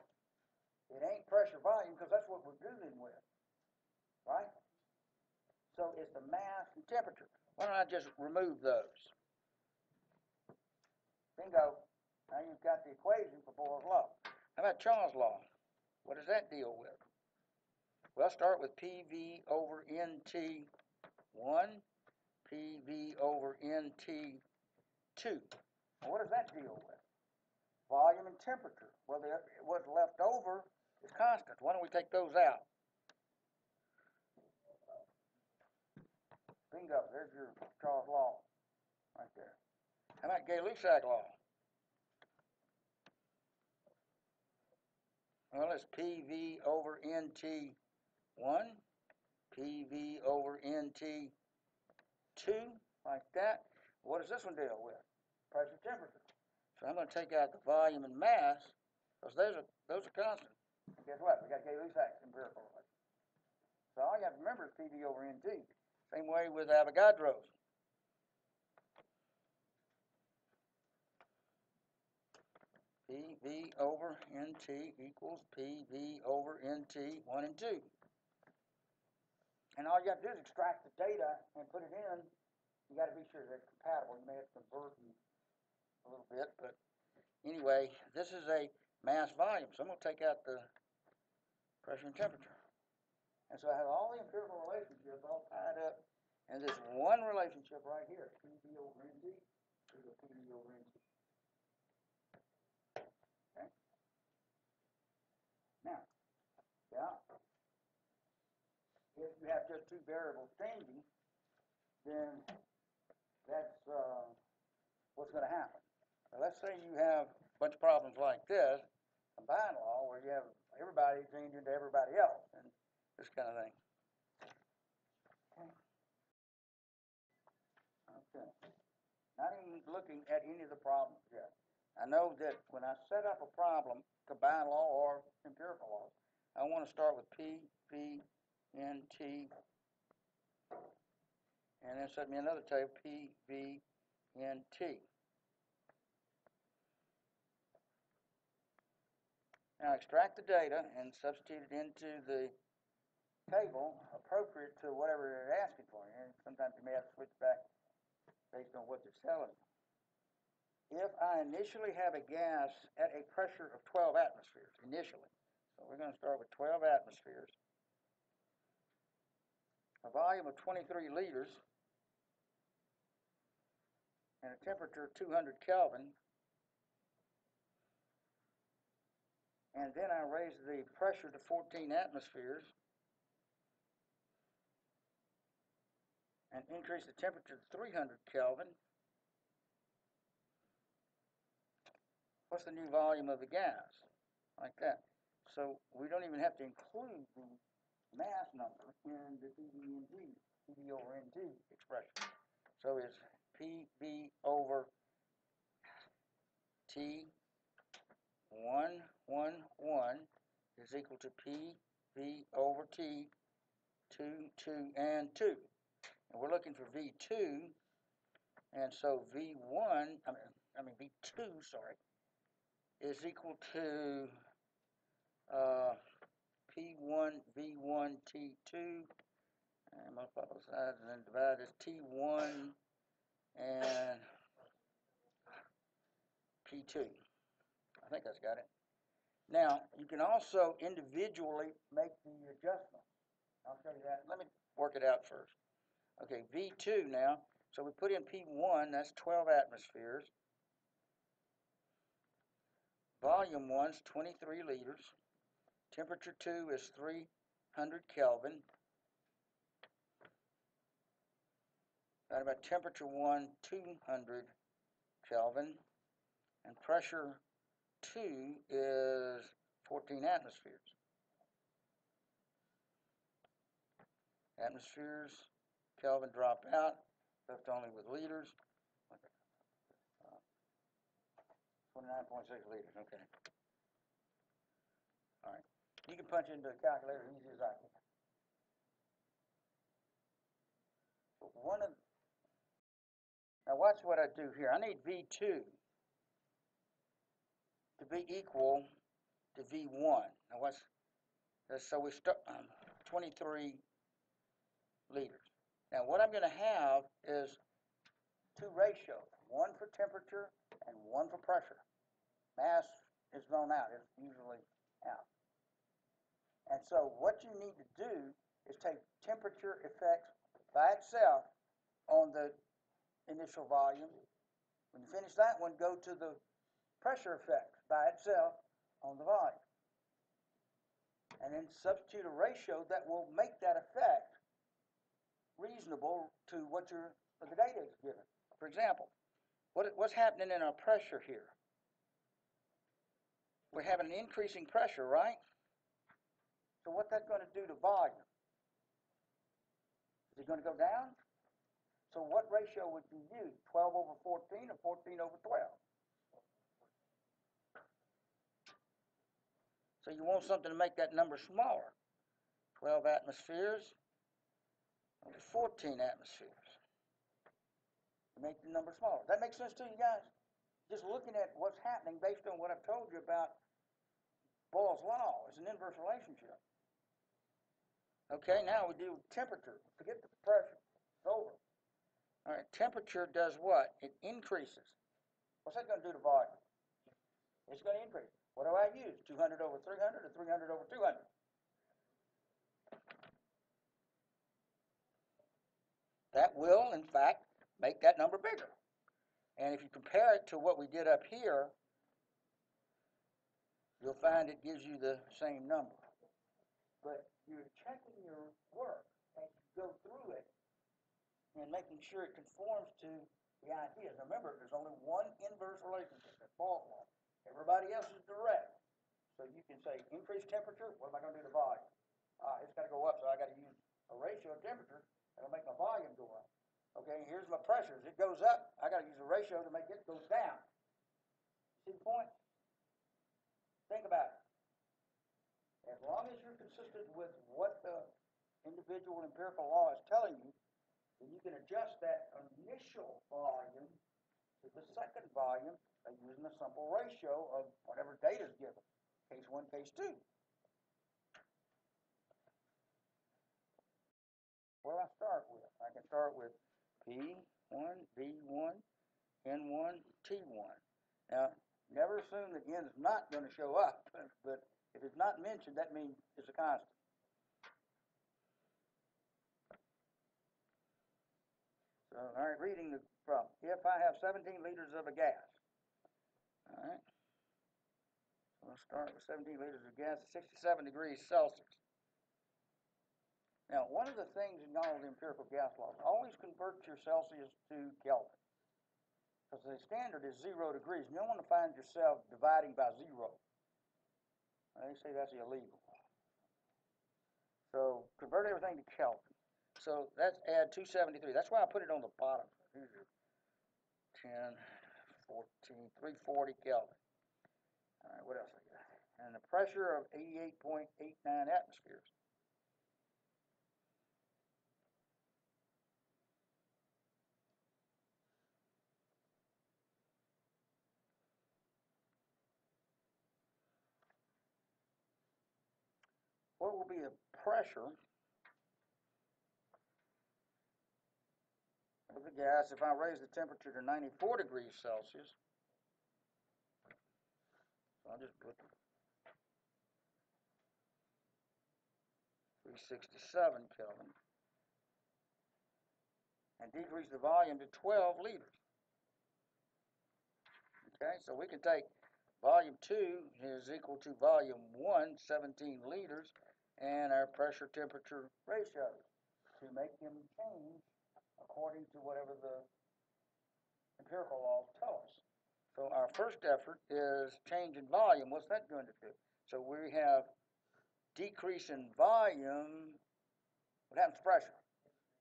[SPEAKER 1] It ain't pressure volume because that's what we're dealing with. Right? So it's the mass and temperature. Why don't I just remove those? Bingo. Now you've got the equation for Boyle's law. How about Charles' law? What does that deal with? Well, start with PV over NT1, PV over NT2. Well, what does that deal with? Volume and temperature. Well, the, what's left over is constant. Why don't we take those out? Bingo, there's your Charles law right there. How about Gay-Lussac law? Well, it's PV over NT 1, PV over NT 2, like that. What does this one deal with? Pressure temperature. So I'm going to take out the volume and mass, because those are, those are constant. Guess what? We got Gay-Lussac's empirical relation. So all you have to remember is PV over NT. Same way with Avogadro's. PV over NT equals PV over NT 1 and 2. And all you have to do is extract the data and put it in. You got to be sure they're compatible. You may have to convert a little bit, but anyway, this is a mass volume, so I'm going to take out the pressure and temperature. And so I have all the empirical relationships all tied up in this one relationship right here, PV over NT equals PV over NT. Now, yeah, if you have just two variables changing, then that's uh, what's going to happen. Now, let's say you have a bunch of problems like this, combined law, where you have everybody changing to everybody else, and this kind of thing. Okay. Not even looking at any of the problems yet. I know that when I set up a problem, combined law or empirical law, I want to start with P, V, N, T, and then set me another table, P, V, N, T. Now extract the data and substitute it into the table appropriate to whatever they're asking for. And sometimes you may have to switch back based on what they're telling you. If I initially have a gas at a pressure of 12 atmospheres, initially, so we're going to start with 12 atmospheres, a volume of 23 liters, and a temperature of 200 Kelvin, and then I raise the pressure to 14 atmospheres, and increase the temperature to 300 Kelvin, what's the new volume of the gas? Like that. So we don't even have to include the mass number in the PV over NT expression. So it's PV over T one one one is equal to PV over T two two and two. And we're looking for V2, and so V1, I mean, I mean V2, sorry, is equal to uh, P1 V1 T2, and multiply both sides and then divide as T1 and P2. I think that's got it. Now, you can also individually make the adjustment. I'll show you that. Let me work it out first. Okay, V2 now. So we put in P1, that's 12 atmospheres. Volume 1 is 23 liters. Temperature 2 is 300 Kelvin. Got about temperature 1, 200 Kelvin. And pressure 2 is 14 atmospheres. Atmospheres, Kelvin drop out, left only with liters. Uh, point six liters, okay. All right, you can punch into a calculator as easy as I can. One of, now watch what I do here. I need V two to be equal to V1. Now what's, so we start, um, twenty-three liters. Now what I'm gonna have is two ratios, one for temperature and one for pressure. Mass is thrown out, it's usually out. And so what you need to do is take temperature effects by itself on the initial volume. When you finish that one, go to the pressure effects by itself on the volume. And then substitute a ratio that will make that effect reasonable to what your the data is given. For example, what, what's happening in our pressure here? We're having an increasing pressure, right? So what's that going to do to volume? Is it going to go down? So what ratio would you use? 12 over 14 or 14 over 12? So you want something to make that number smaller. 12 atmospheres over 14 atmospheres. You Make the number smaller. That makes sense to you guys? Just looking at what's happening based on what I've told you about Boyle's law. It's an inverse relationship. Okay, now we do temperature. Forget the pressure. It's over. All right, temperature does what? It increases. What's that going to do to volume? It's going to increase. What do I use? 200 over 300 or 300 over 200? That will, in fact, make that number bigger. And if you compare it to what we did up here, you'll find it gives you the same number. But you're checking your work as you go through it and making sure it conforms to the ideas. Remember, there's only one inverse relationship, that's law. Everybody else is direct. So you can say increase temperature, what am I going to do to volume? Uh, it's got to go up, so I got to use a ratio of temperature that'll make my volume go up. Okay, here's my pressures. It goes up, I got to use a ratio to make it go down. See the point? Think about it. As long as you're consistent with what the individual empirical law is telling you, then you can adjust that initial volume to the second volume by using a simple ratio of whatever data is given, case one, case two. What do I start with? I can start with P1, V1, N1, T1. Now, never assume that N is not going to show up, but if it's not mentioned, that means it's a constant. So, all right, reading the problem. If I have 17 liters of a gas, all right, so I'll start with 17 liters of gas at 67 degrees Celsius. Now, one of the things in all the empirical gas laws, always convert your Celsius to Kelvin. Because the standard is zero degrees. You don't want to find yourself dividing by zero. They say that's illegal. So convert everything to Kelvin. So let's add 273. That's why I put it on the bottom. Here's your 10, 14, 340 Kelvin. All right, what else I got? And the pressure of 88.89 atmospheres. What will be the pressure of the gas if I raise the temperature to 94 degrees Celsius? So I'll just put 367 Kelvin and decrease the volume to 12 liters. Okay, so we can take volume 2 is equal to volume 1, 17 liters, and our pressure temperature ratios to make them change according to whatever the empirical laws tell us. So our first effort is change in volume. What's that going to do? So we have decrease in volume. What happens to pressure?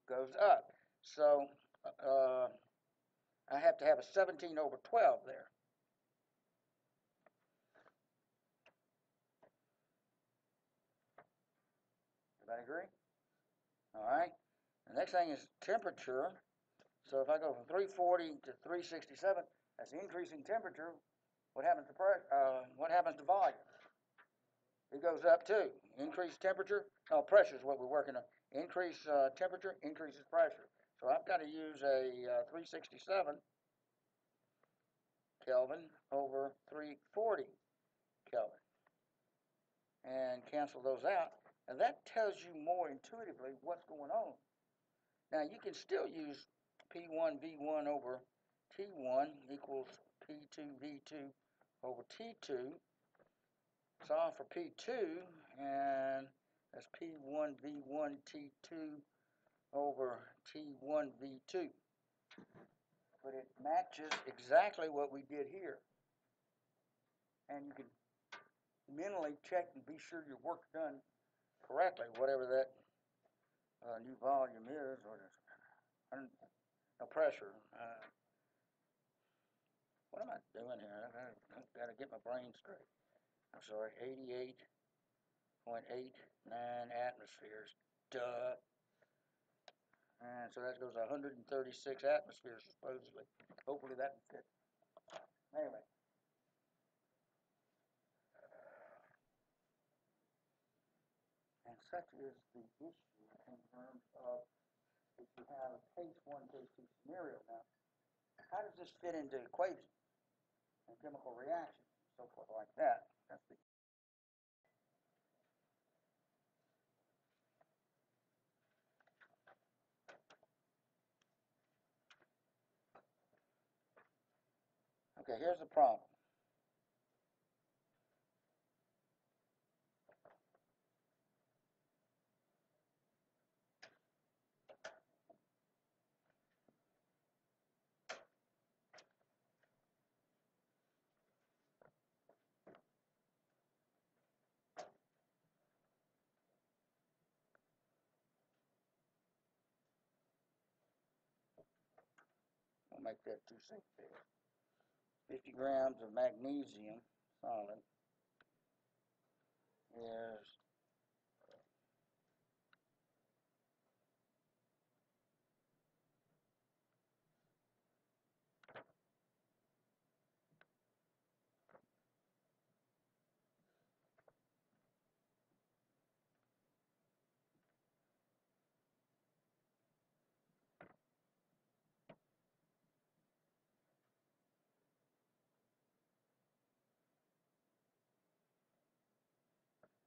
[SPEAKER 1] Goes up. So uh, I have to have a 17 over 12 there. Everybody agree? All right. The next thing is temperature. So if I go from 340 to 367, that's increasing temperature. What happens to pressure? Uh, what happens to volume? It goes up too. Increased temperature. No, pressure is what we're working on. Increase uh, temperature increases pressure. So I've got to use a uh, 367 Kelvin over 340 Kelvin and cancel those out. And that tells you more intuitively what's going on. Now you can still use P1 V1 over T1 equals P2 V2 over T2. Solve for P2 and that's P1 V1 T2 over T1 V2. But it matches exactly what we did here. And you can mentally check and be sure your work's done correctly, whatever that uh, new volume is, or the pressure. Uh, what am I doing here? I've got to get my brain straight. I'm sorry, 88.89 atmospheres. Duh. And so that goes 136 atmospheres, supposedly. Hopefully that will fit. Anyway. And such is the issue in terms of if you have a case one, case two scenario now, how does this fit into equations and chemical reactions and so forth like that? That's the Okay, here's the problem. Make that six there. Fifty grams of magnesium solid is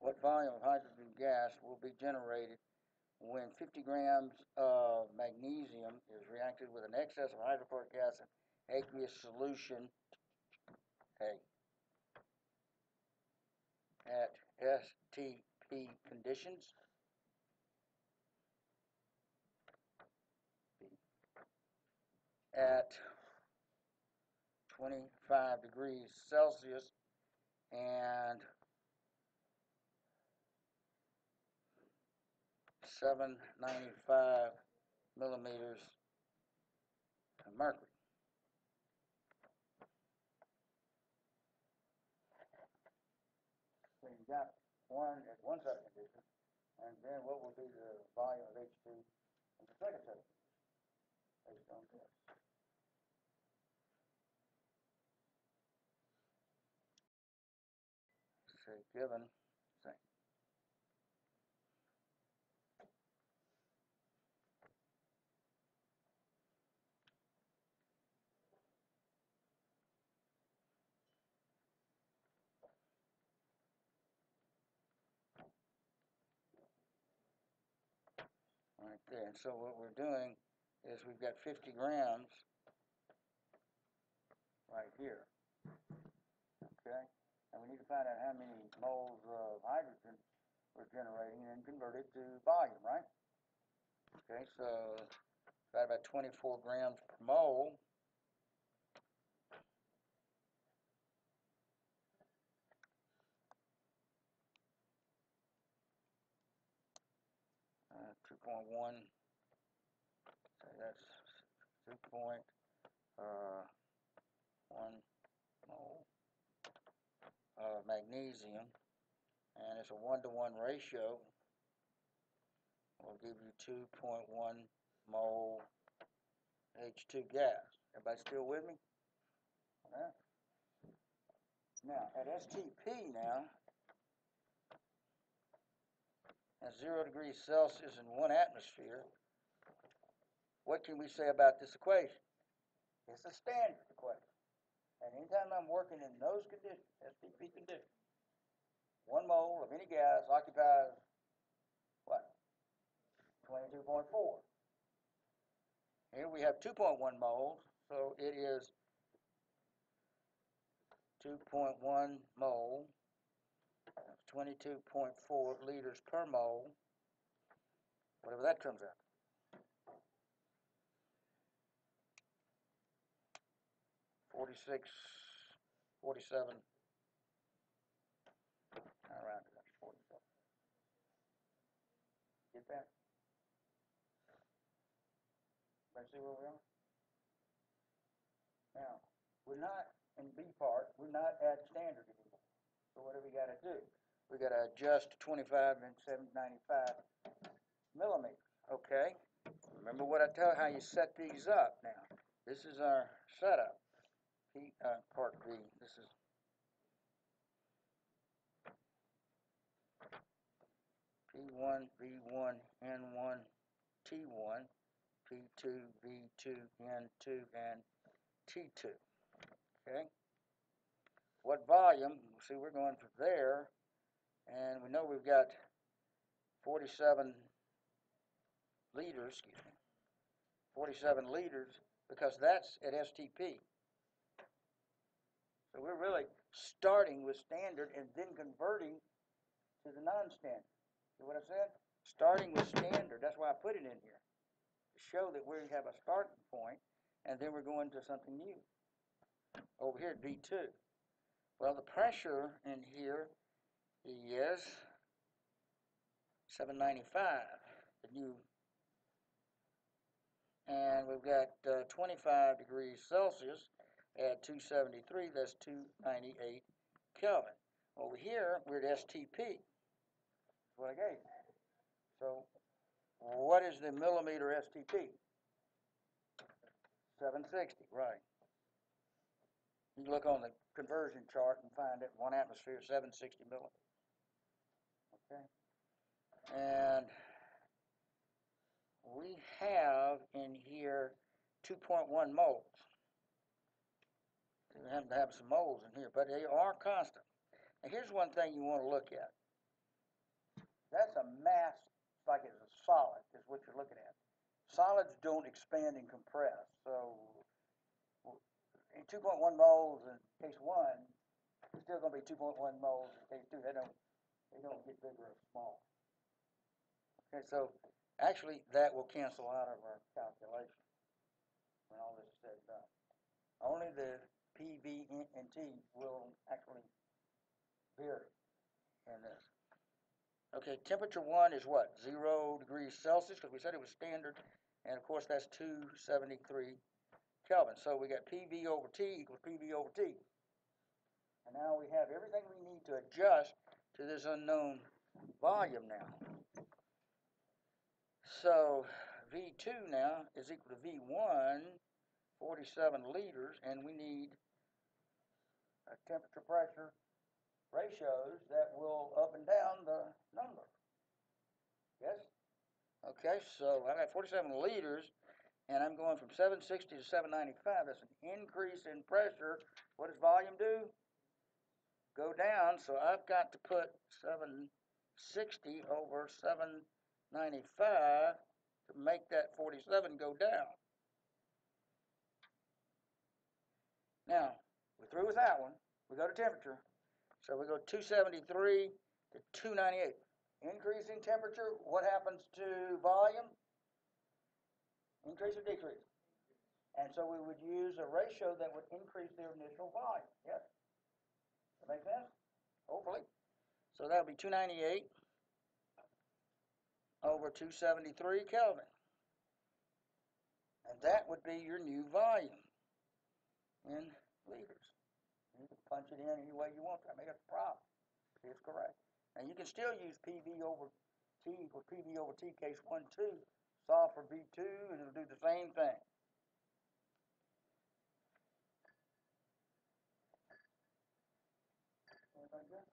[SPEAKER 1] what volume of hydrogen gas will be generated when 50 grams of magnesium is reacted with an excess of hydrochloric acid aqueous solution A at STP conditions. At 25 degrees Celsius and 795 millimeters of mercury. So you got one at one set of conditions, and then what will be the volume of H2 in the second set based on this? Say given, say. Right there, and so what we're doing is we've got fifty grams right here. Okay, and we need to find out how many moles of hydrogen we're generating and convert it to volume, right? Okay, so about about twenty-four grams per mole. Uh, two point one, so that's 2.1 uh, mole of magnesium, and it's a one-to-one ratio. Will give you two point one mole H two gas. Everybody still with me? Alright. Now, at STP now, at zero degrees Celsius and one atmosphere, what can we say about this equation? It's a standard equation. And anytime I'm working in those conditions, STP conditions, one mole of any gas occupies what? 22.4. Here we have 2.1 moles, so it is 2.1 mole 22.4 liters per mole, whatever that comes out. 46, 47, I rounded up to 47. Get that? Let's see where we are. Now, we're not in B part, we're not at standard anymore. So what do we gotta do? We gotta adjust to twenty-five and seven ninety-five millimeters, okay? Remember what I tell, how you set these up now. This is our setup. P, uh, part B, this is. P one, V one, N one, T one, P two, V two, N two, and T two, okay? what volume, see, we're going from there, and we know we've got 47 liters, excuse me, 47 liters, because that's at STP. So we're really starting with standard and then converting to the non-standard. See what I said? Starting with standard, that's why I put it in here, to show that we have a starting point, and then we're going to something new. Over here at V2. Well, the pressure in here is 795, the new, and we've got uh, 25 degrees Celsius at 273, that's 298 Kelvin. Over here, we're at STP, that's what I gave. So, what is the millimeter STP? 760, right. You look on the conversion chart and find it, one atmosphere, 760 millimeters. Okay? And we have in here 2.1 moles. We happen to have some moles in here, but they are constant. Now, here's one thing you want to look at. that's a mass, it's like it's a solid, is what you're looking at. Solids don't expand and compress, so in two point one moles in case one, it's still gonna be two point one moles in case two, they don't, they don't get bigger or small. Okay, so actually, that will cancel out of our calculation when all this is said and done. Only the PV and- and T will actually vary in this. Okay, temperature one is what, zero degrees Celsius, because we said it was standard, and of course, that's two seventy-three Kelvin. So we got PV over T equals PV over T. And now we have everything we need to adjust to this unknown volume now. So V2 now is equal to V1, 47 liters, and we need temperature pressure ratios that will up and down the number. Yes? Okay, so I got 47 liters, and I'm going from 760 to 795. That's an increase in pressure. What does volume do? Go down, so I've got to put 760 over 795 to make that 47 go down. Now, we're through with that one. We go to temperature. So we go 273 to 298. Increasing temperature, what happens to volume? Increase or decrease? And so we would use a ratio that would increase the initial volume. Yes? That make sense? Hopefully. So that would be 298 over 273 Kelvin. And that would be your new volume in liters. You can punch it in any way you want. I mean, that's a problem. It's correct. And you can still use PV over T equals PV over T case 1, 2. Solve for V2 and it'll do the same thing. Anybody?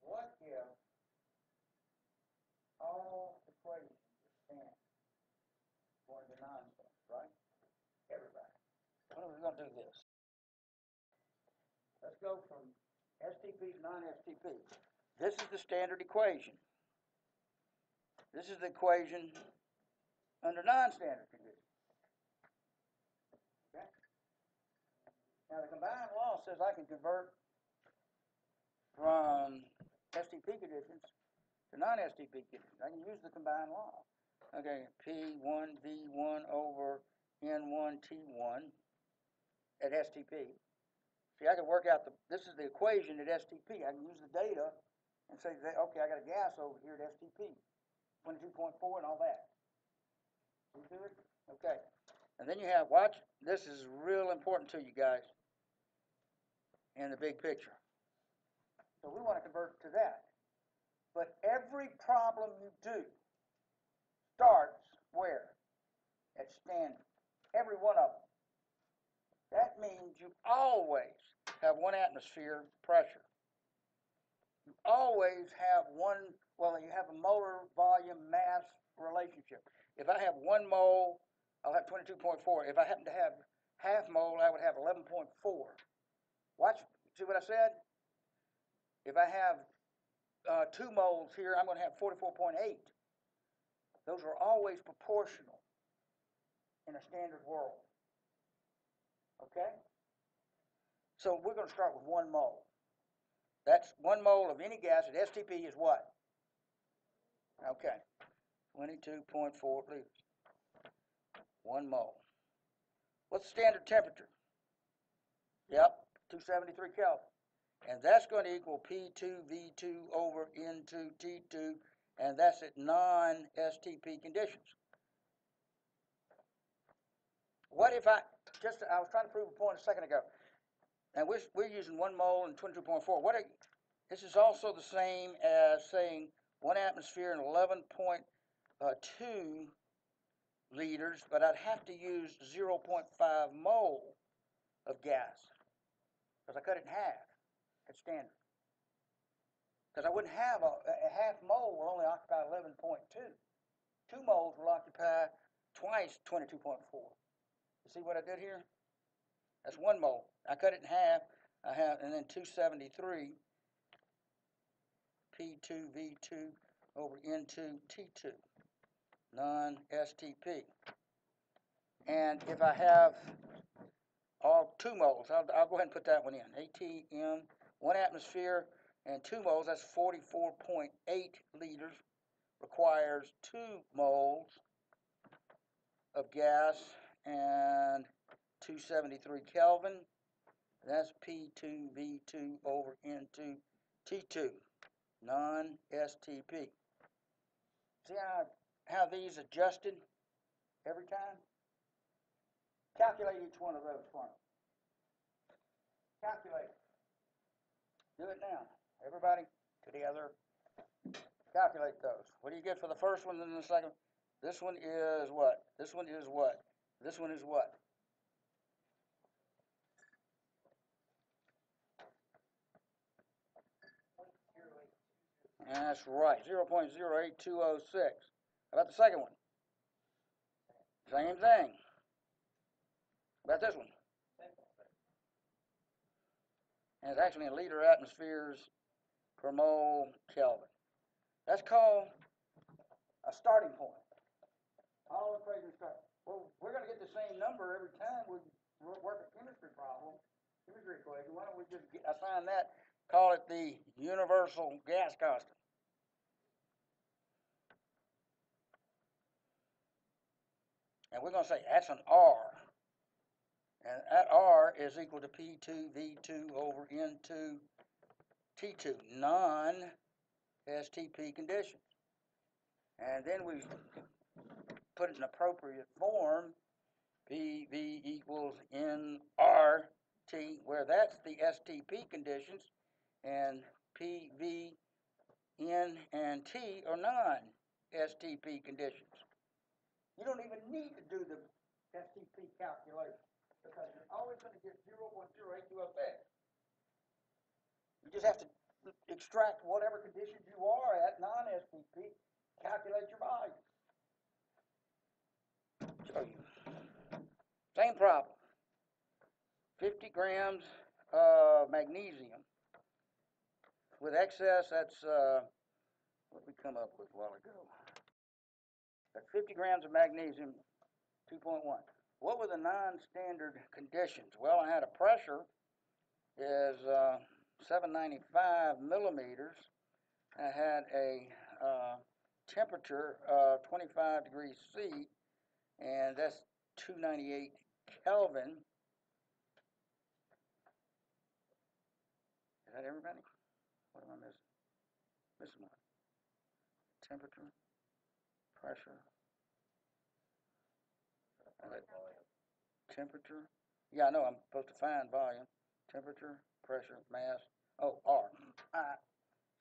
[SPEAKER 1] What if all equations are standard going to nonsense, right? Everybody. What are we gonna do this? Let's go from STP to non-STP. This is the standard equation. This is the equation under non-standard conditions. Okay? Now, the combined law says I can convert from STP conditions to non-STP conditions. I can use the combined law. Okay, P1 V1 over N1 T1 at STP. See, I can work out the, this is the equation at STP. I can use the data and say, okay, I got a gas over here at STP, 22.4 and all that. You do it? Okay. And then you have, watch, this is real important to you guys in the big picture. So we want to convert to that. But every problem you do starts where? At standard. Every one of them. That means you always have one atmosphere pressure. You always have one, well, you have a molar volume mass relationship. If I have one mole, I'll have 22.4. If I happen to have half mole, I would have 11.4. Watch, see what I said? If I have uh, two moles here, I'm going to have 44.8. Those are always proportional in a standard world. Okay? So we're going to start with one mole. That's one mole of any gas at STP is what? Okay. 22.4 liters. One mole. What's the standard temperature? Yep, 273 Kelvin. And that's going to equal P2V2 over N2T2, and that's at non-STP conditions. What if I, just, I was trying to prove a point a second ago. And we're, we're using one mole and 22.4. What are, this is also the same as saying one atmosphere and 11.2 uh, liters, but I'd have to use 0.5 mole of gas because I cut it in half at standard. Because I wouldn't have a, a half mole will only occupy 11.2. Two moles will occupy twice 22.4. You see what I did here? That's one mole. I cut it in half. I have, and then 273 P2 V2 over N2 T2, non-STP. And if I have all two moles, I'll, I'll go ahead and put that one in. ATM, one atmosphere and two moles, that's 44.8 liters, requires two moles of gas and 273 Kelvin. That's P2 V2 over N2 T2, non-STP. See how, how these adjusted every time? Calculate each one of those for me. Calculate. Do it now. Everybody together. Calculate those. What do you get for the first one and the second? This one is what? This one is what? This one is what? That's right, zero point zero eight two oh six. How about the second one? Same thing. About this one? And it's actually in liter atmospheres per mole Kelvin. That's called a starting point. All equations start. Well, we're going to get the same number every time we work a chemistry problem, chemistry equation. Why don't we just get, assign that, call it the universal gas constant? And we're going to say that's an R. And that R is equal to P2 V2 over N2 T2, non-STP conditions. And then we put it in appropriate form, PV equals NRT, where that's the STP conditions, and PV, N, and T are non-STP conditions. You don't even need to do the STP calculation, because you're always get point zero eight two oh six. You just have to extract whatever conditions you are at, non-STP, calculate your. Show you. Same problem. Fifty grams of magnesium. With excess, that's, uh, what we come up with a while ago? That's fifty grams of magnesium, two point one. What were the non-standard conditions? Well, I had a pressure is, uh, seven ninety-five millimeters. I had a, uh, temperature of twenty-five degrees C, and that's two ninety-eight Kelvin. Is that everybody? What am I missing? Missing one. Temperature, pressure. Uh, Temperature, yeah, I know, I'm supposed to find volume, temperature, pressure, mass, oh, R. Ah,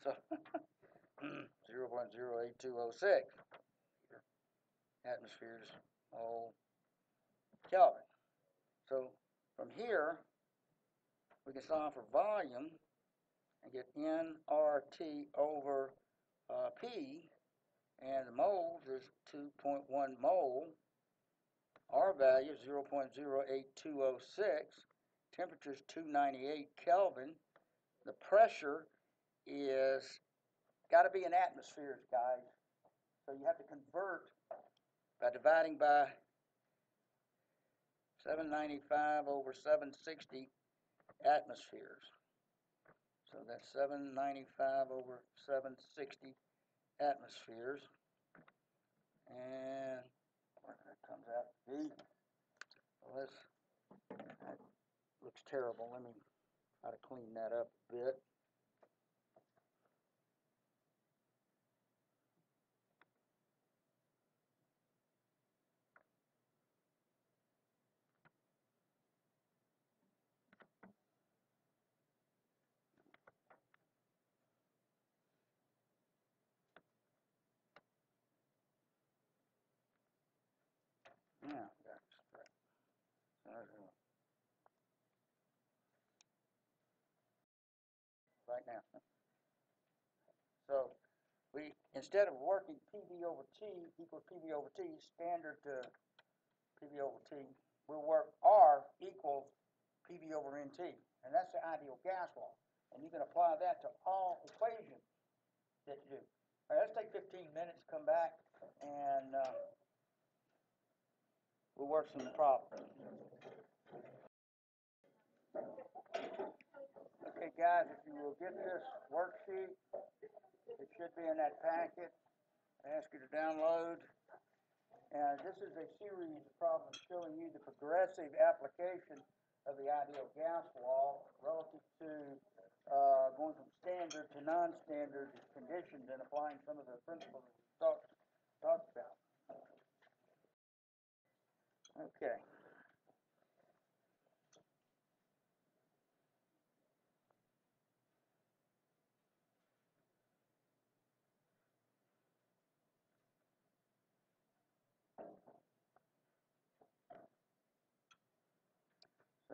[SPEAKER 1] So, zero point zero eight two oh six. Atmospheres, oh, Kelvin. So, from here, we can solve for volume and get nRT over uh, P, and the moles is two point one mole. R value is zero point zero eight two oh six. Temperature is two ninety-eight Kelvin. The pressure is got to be in atmospheres, guys. So you have to convert by dividing by seven ninety-five over seven sixty atmospheres. So that's seven ninety-five over seven sixty atmospheres. And comes out be. Well, that looks terrible. Let me try to clean that up a bit. Yeah, that's correct. So there's one. Right now. So we, instead of working PV over T equals PV over T, standard to PV over T, we'll work R equals PV over NT. And that's the ideal gas law. And you can apply that to all equations that you do. All right, let's take fifteen minutes, come back, and, uh, we'll work some problems. Okay, guys, if you will get this worksheet, it should be in that packet. I ask you to download. And this is a series of problems showing you the progressive application of the ideal gas law relative to uh, going from standard to non-standard conditions and applying some of the principles we talked, talked about. Okay.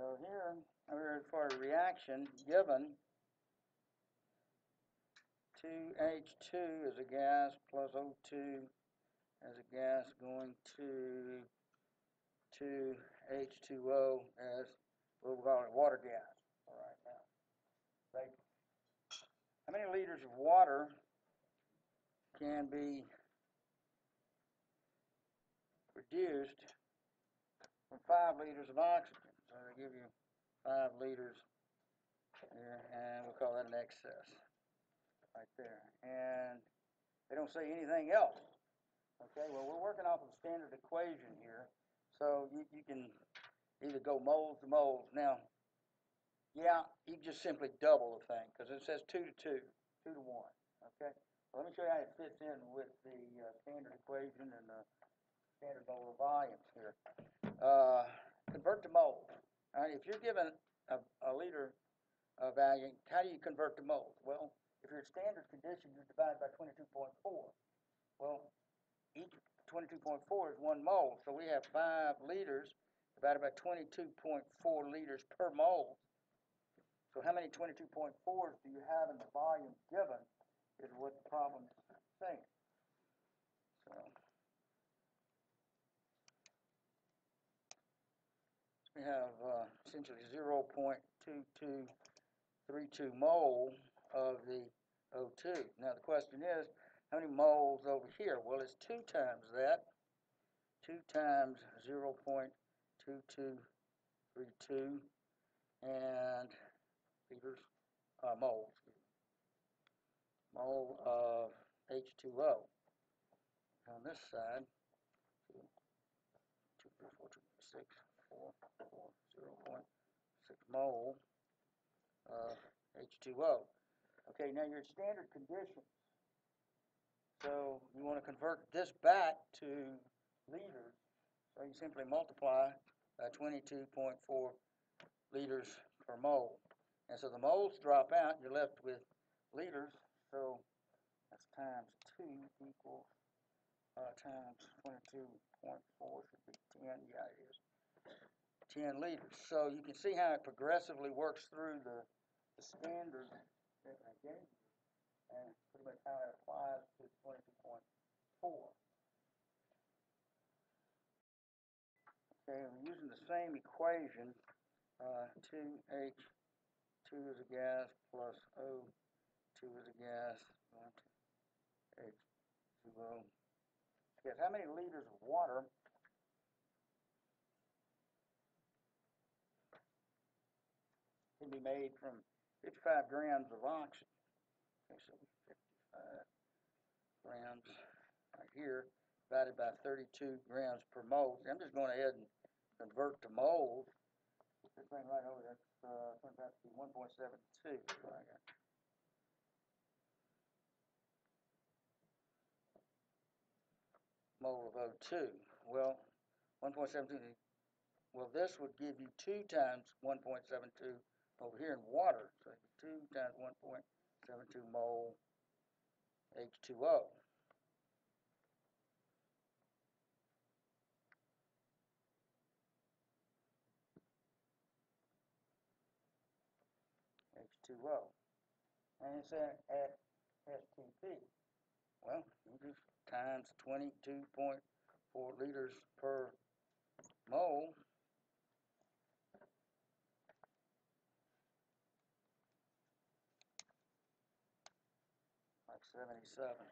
[SPEAKER 1] So here, we're for a reaction given 2H2 is a gas plus O2 as a gas going to 2H2O as what we call it water gas for right now. How many liters of water can be produced from 5 liters of oxygen? Give you 5 liters and we'll call that an excess right there. And they don't say anything else. Okay, well, we're working off of a standard equation here, so you, you can either go moles to moles. Now, yeah, you just simply double the thing, because it says 2 to 2, 2 to 1, okay? Well, let me show you how it fits in with the uh, standard equation and the standard molar volumes here. Uh, convert to moles. If you're given a, a liter of value, how do you convert to moles? Well, if you're at standard condition, you divide by 22.4. Well, each 22.4 is one mole, so we have 5 liters divided by 22.4 liters per mole. So how many 22.4s do you have in the volume given is what the problem is saying. So we have uh, essentially 0.2232 mole of the O2. Now the question is, how many moles over here? Well, it's 2 times that. 2 times 0.2232 and liters, uh, moles, mole of H2O. On this side, 2, 2, 3, 4, 2, 6, 4, 4, 0.6 mole of H2O. Okay, now you're at standard conditions. So you want to convert this back to liters. So you simply multiply by 22.4 liters per mole. And so the moles drop out, you're left with liters. So that's times 2 equals uh, times 22.4 should be 10. Yeah, it is. 10 liters. So you can see how it progressively works through the, the standard that I gave you and pretty much how it applies to 22.4. Okay, we're using the same equation. Uh, 2H2 is a gas plus O2 is a gas. H2O. Yes, how many liters of water can be made from 55 grams of oxygen? Okay, so 55 grams right here divided by 32 grams per mole. I'm just going ahead and convert to moles. This thing right over there, uh, turns out to be 1.72. So mole of O2. Well, 1.72, well, this would give you 2 times 1.72 over here in water. So 2 times 1.72 mole H2O. H2O. And it's at, at STP. Well, you just times 22.4 liters per mole. Like seventy-seven.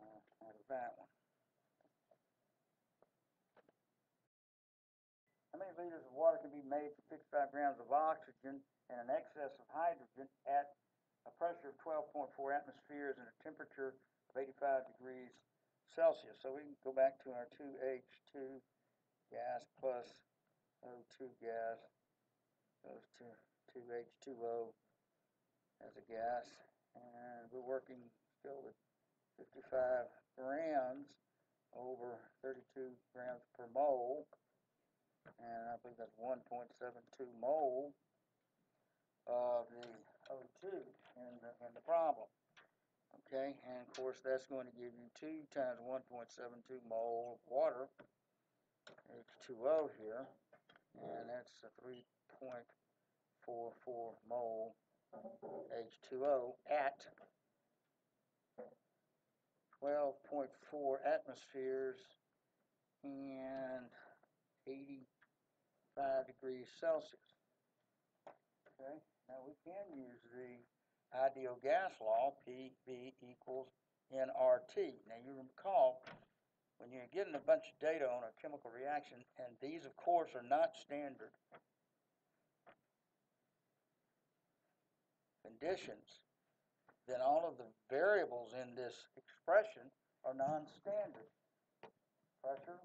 [SPEAKER 1] Uh, Out of that one. How many liters of water can be made from fifty-five grams of oxygen and an excess of hydrogen at a pressure of twelve point four atmospheres and a temperature of eighty-five degrees Celsius? So we can go back to our two H two gas plus Oh, o two gas goes to two H two O as a gas, and we're working still with fifty-five grams over thirty-two grams per mole, and I believe that's one point seven two mole of the O two in the, in the problem. Okay, and of course, that's going to give you two times one point seven two mole of water, H two O here, and that's a three point four four mole H2O at twelve point four atmospheres and eighty-five degrees Celsius. Okay, now we can use the ideal gas law, PV equals nRT. Now you recall, when you're getting a bunch of data on a chemical reaction, and these of course are not standard conditions, then all of the variables in this expression are non-standard. Pressure,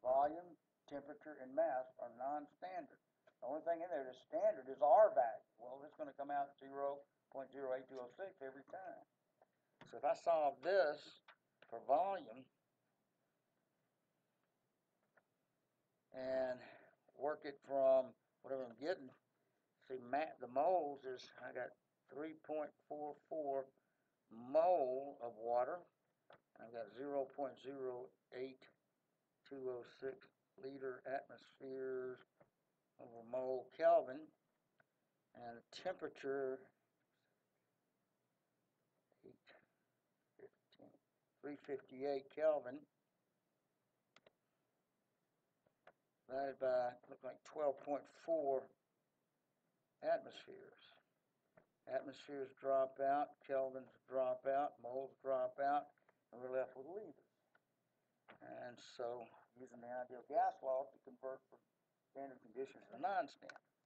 [SPEAKER 1] volume, temperature, and mass are non-standard. The only thing in there that's standard is R value. Well, it's gonna come out zero point zero eight two oh six every time. So if I solve this for volume and work it from whatever I'm getting, see, ma the moles is, I got three point four four mole of water. I've got zero point zero eight two oh six liter atmospheres over mole Kelvin, and the temperature 358 Kelvin. Divided by, look like twelve point four atmospheres. Atmospheres drop out, kelvins drop out, moles drop out, and we're left with liters. And so, using the ideal gas law to convert from standard conditions to non-standard.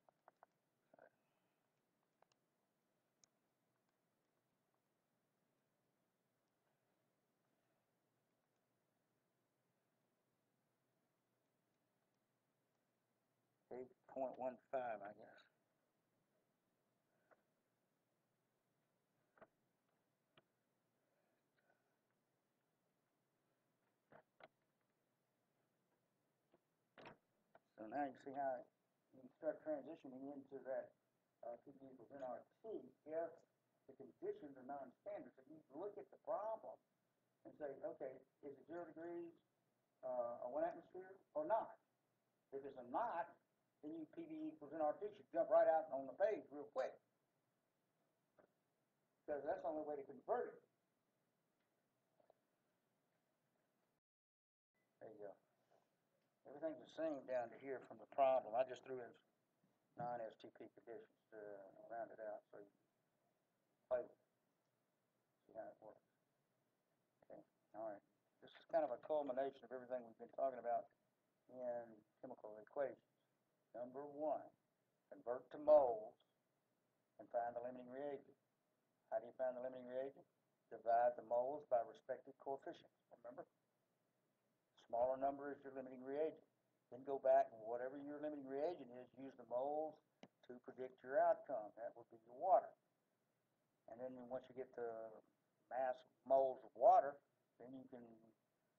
[SPEAKER 1] Eight point one five, I guess. So now you see how you start transitioning into that uh, P equals nRT if the conditions are non-standard. So you look at the problem and say, okay, is it zero degrees, uh, or one atmosphere, or not? If it's a not, then you PV equals nRT should jump right out on the page real quick. Because that's the only way to convert it. There you go. Everything's the same down to here from the problem. I just threw in non-STP conditions to round it out so you play with it. See how it works. Okay, all right. This is kind of a culmination of everything we've been talking about in chemical equations. Number one, convert to moles and find the limiting reagent. How do you find the limiting reagent? Divide the moles by respective coefficients, remember? Smaller number is your limiting reagent. Then go back and whatever your limiting reagent is, use the moles to predict your outcome. That would be your water. And then once you get the mass moles of water, then you can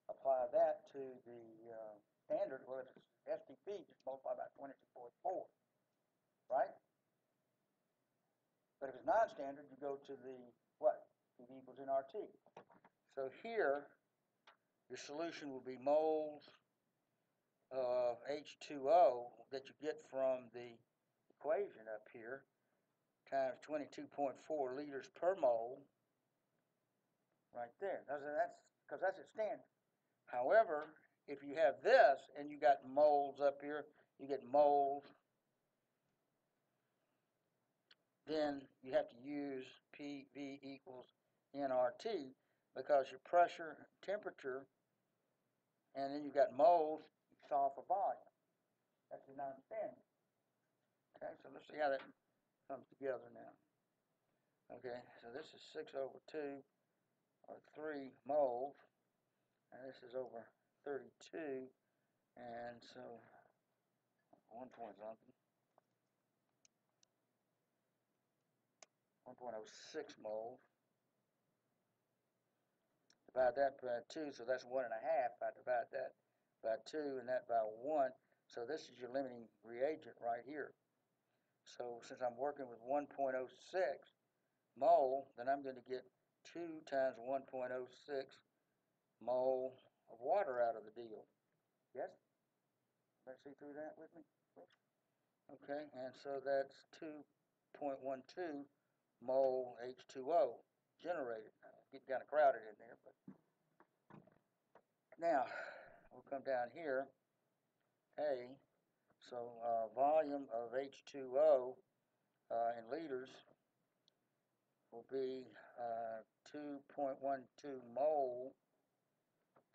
[SPEAKER 1] apply that to the uh, standard. If it's STP, just multiply by 22.4, right? But if it's non-standard, you go to the what? PV equals nRT. So here, your solution will be moles of H2O that you get from the equation up here times 22.4 liters per mole right there. That's that's because that's its standard. However, if you have this and you got moles up here you get moles. Then you have to use PV equals nRT because your pressure, temperature, and then you've got moles, you solve for volume. That's an understanding. Okay, so let's see how that comes together now. Okay, so this is 6 over 2, or 3 moles, and this is over 32, and so 1 point something. 1.06 moles. Divide that by 2, so that's 1 and a half. I divide that by 2 and that by 1. So this is your limiting reagent right here. So since I'm working with 1.06 mole, then I'm going to get 2 times 1.06 mole of water out of the deal. Yes? Let's see through that with me? Okay, and so that's 2.12 mole H2O generated. Getting kind of crowded in there, but now we'll come down here. A, so uh, volume of H2O uh, in liters will be uh, 2.12 mole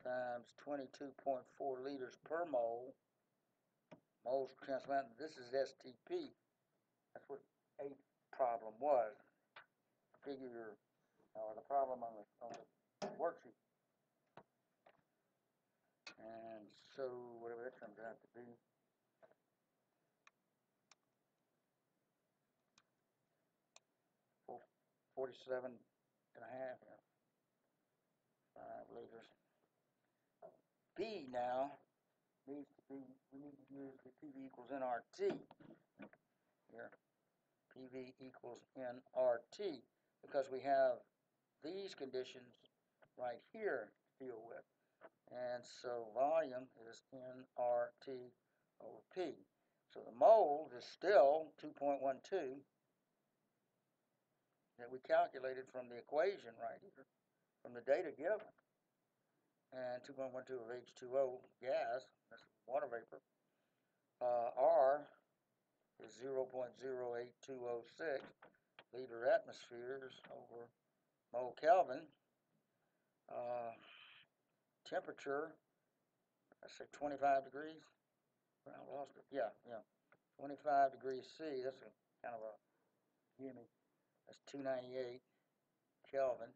[SPEAKER 1] times 22.4 liters per mole. Moles transplant. This is STP. That's what A problem was. Figure or the problem on the, on the worksheet. And so, whatever that comes out to be. Forty-seven and a half. Five liters. B now needs to be, we need to use the PV equals nRT. Here, PV equals nRT, because we have these conditions right here to deal with. And so volume is nRT over P. So the moles is still 2.12 that we calculated from the equation right here, from the data given. And 2.12 of H2O gas, that's water vapor. Uh, R is 0.08206 liter atmospheres over mole Kelvin. Uh, temperature, I say 25 degrees. I lost it. Yeah, yeah. 25 degrees C. That's a kind of a gimme. That's 298 Kelvin.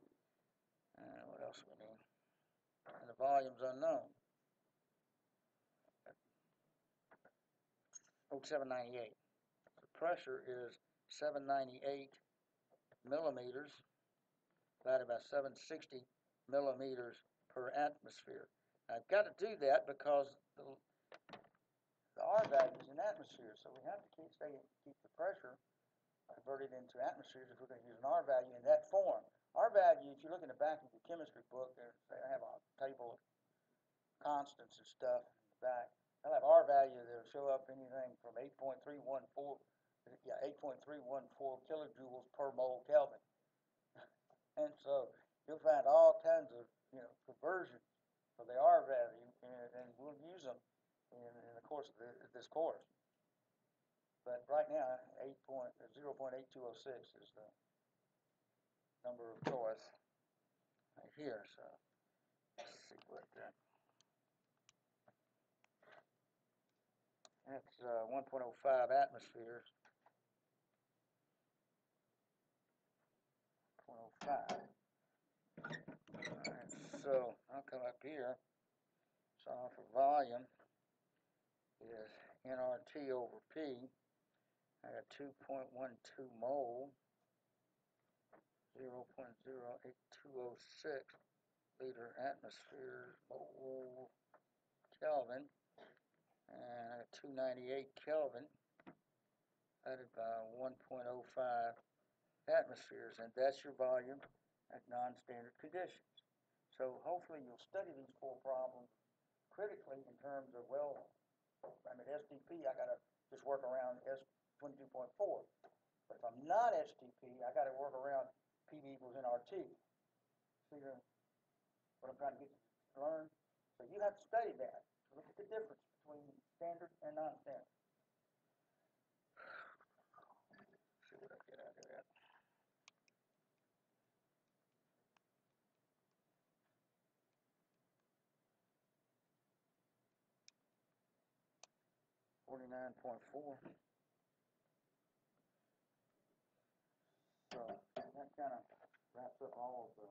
[SPEAKER 1] And what else we need? And the volume's unknown. Oh, 798. The pressure is 798 millimeters divided by 760 millimeters per atmosphere. I've got to do that because the, the R value is in atmosphere, so we have to keep, stay, keep the pressure converted into atmospheres if we're going to use an R value in that form. R value, if you look in the back of your chemistry book, they have a table of constants and stuff in the back. They'll have R value that'll show up anything from 8.314, yeah, 8.314 kilojoules per mole Kelvin. and so you'll find all kinds of, you know, conversions for the R value, and, and we'll use them in, in the course of the, this course. But right now, 8 point, 0.8206 is the number of choice right here. So let's see what that. That's uh, 1.05 atmospheres. 0.05. Alright, so I'll come up here. So for volume is nRT over P. I got 2.12 mole, 0.08206 liter atmosphere mole Kelvin, and 298 Kelvin divided by 1.05 atmospheres, and that's your volume at non-standard conditions. So hopefully you'll study these four problems critically in terms of, well, I mean, STP, I got to just work around S22.4. But if I'm not STP, I got to work around PV equals nRT. See what I'm trying to get you to learn? So you have to study that. Look at the difference between standard and non-standard. See what I get out of. Forty-nine point four. So, kind of wraps up all of the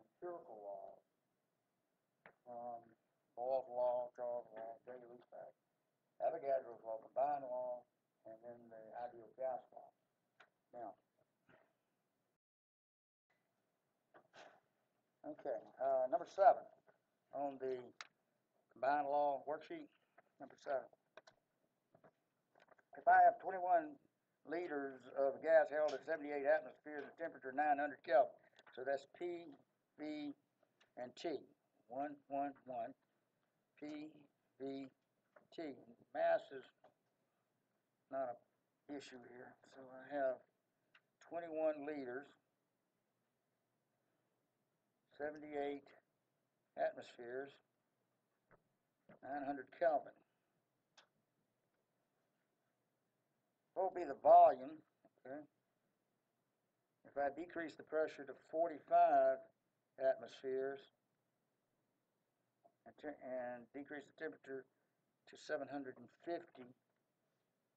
[SPEAKER 1] empirical laws. Um, Boyle's law, Charles' law, J. Back, Avogadro's law, combined law, and then the ideal gas law. Now, okay, uh, number seven on the combined law worksheet, number seven. If I have twenty-one liters of gas held at seventy-eight atmospheres at temperature nine hundred Kelvin, so that's P, V, and T. One, one, one, P, V, T. Mass is not a issue here, so I have twenty-one liters, seventy-eight atmospheres, nine hundred Kelvin. What will be the volume, okay? If I decrease the pressure to forty-five atmospheres and, and decrease the temperature to seven hundred and fifty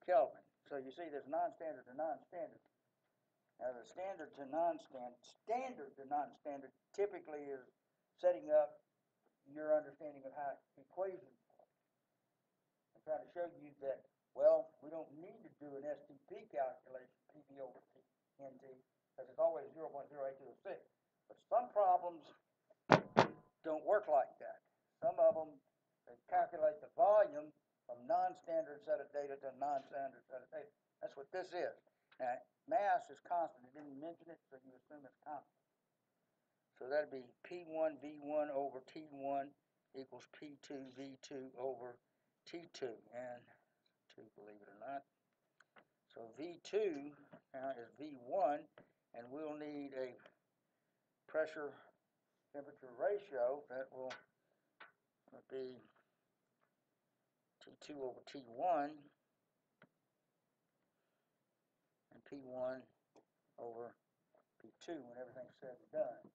[SPEAKER 1] Kelvin. So you see, there's non-standard to non-standard. Now, the standard to non-standard, standard to non-standard typically is setting up your understanding of how equations work. I'm trying to show you that, well, we don't need to do an STP calculation, PV over NT, because it's always zero point zero eight two oh six. But some problems don't work like that. Some of them, they calculate the volume from non-standard set of data to non-standard set of data. That's what this is. Now, mass is constant. It didn't mention it, so you assume it's constant. So that'd be P1 V1 over T1 equals P2 V2 over T2, and 2, believe it or not. So V2 now is V1, and we'll need a pressure temperature ratio that will be T2 over T1 and P1 over P2 when everything's said and done,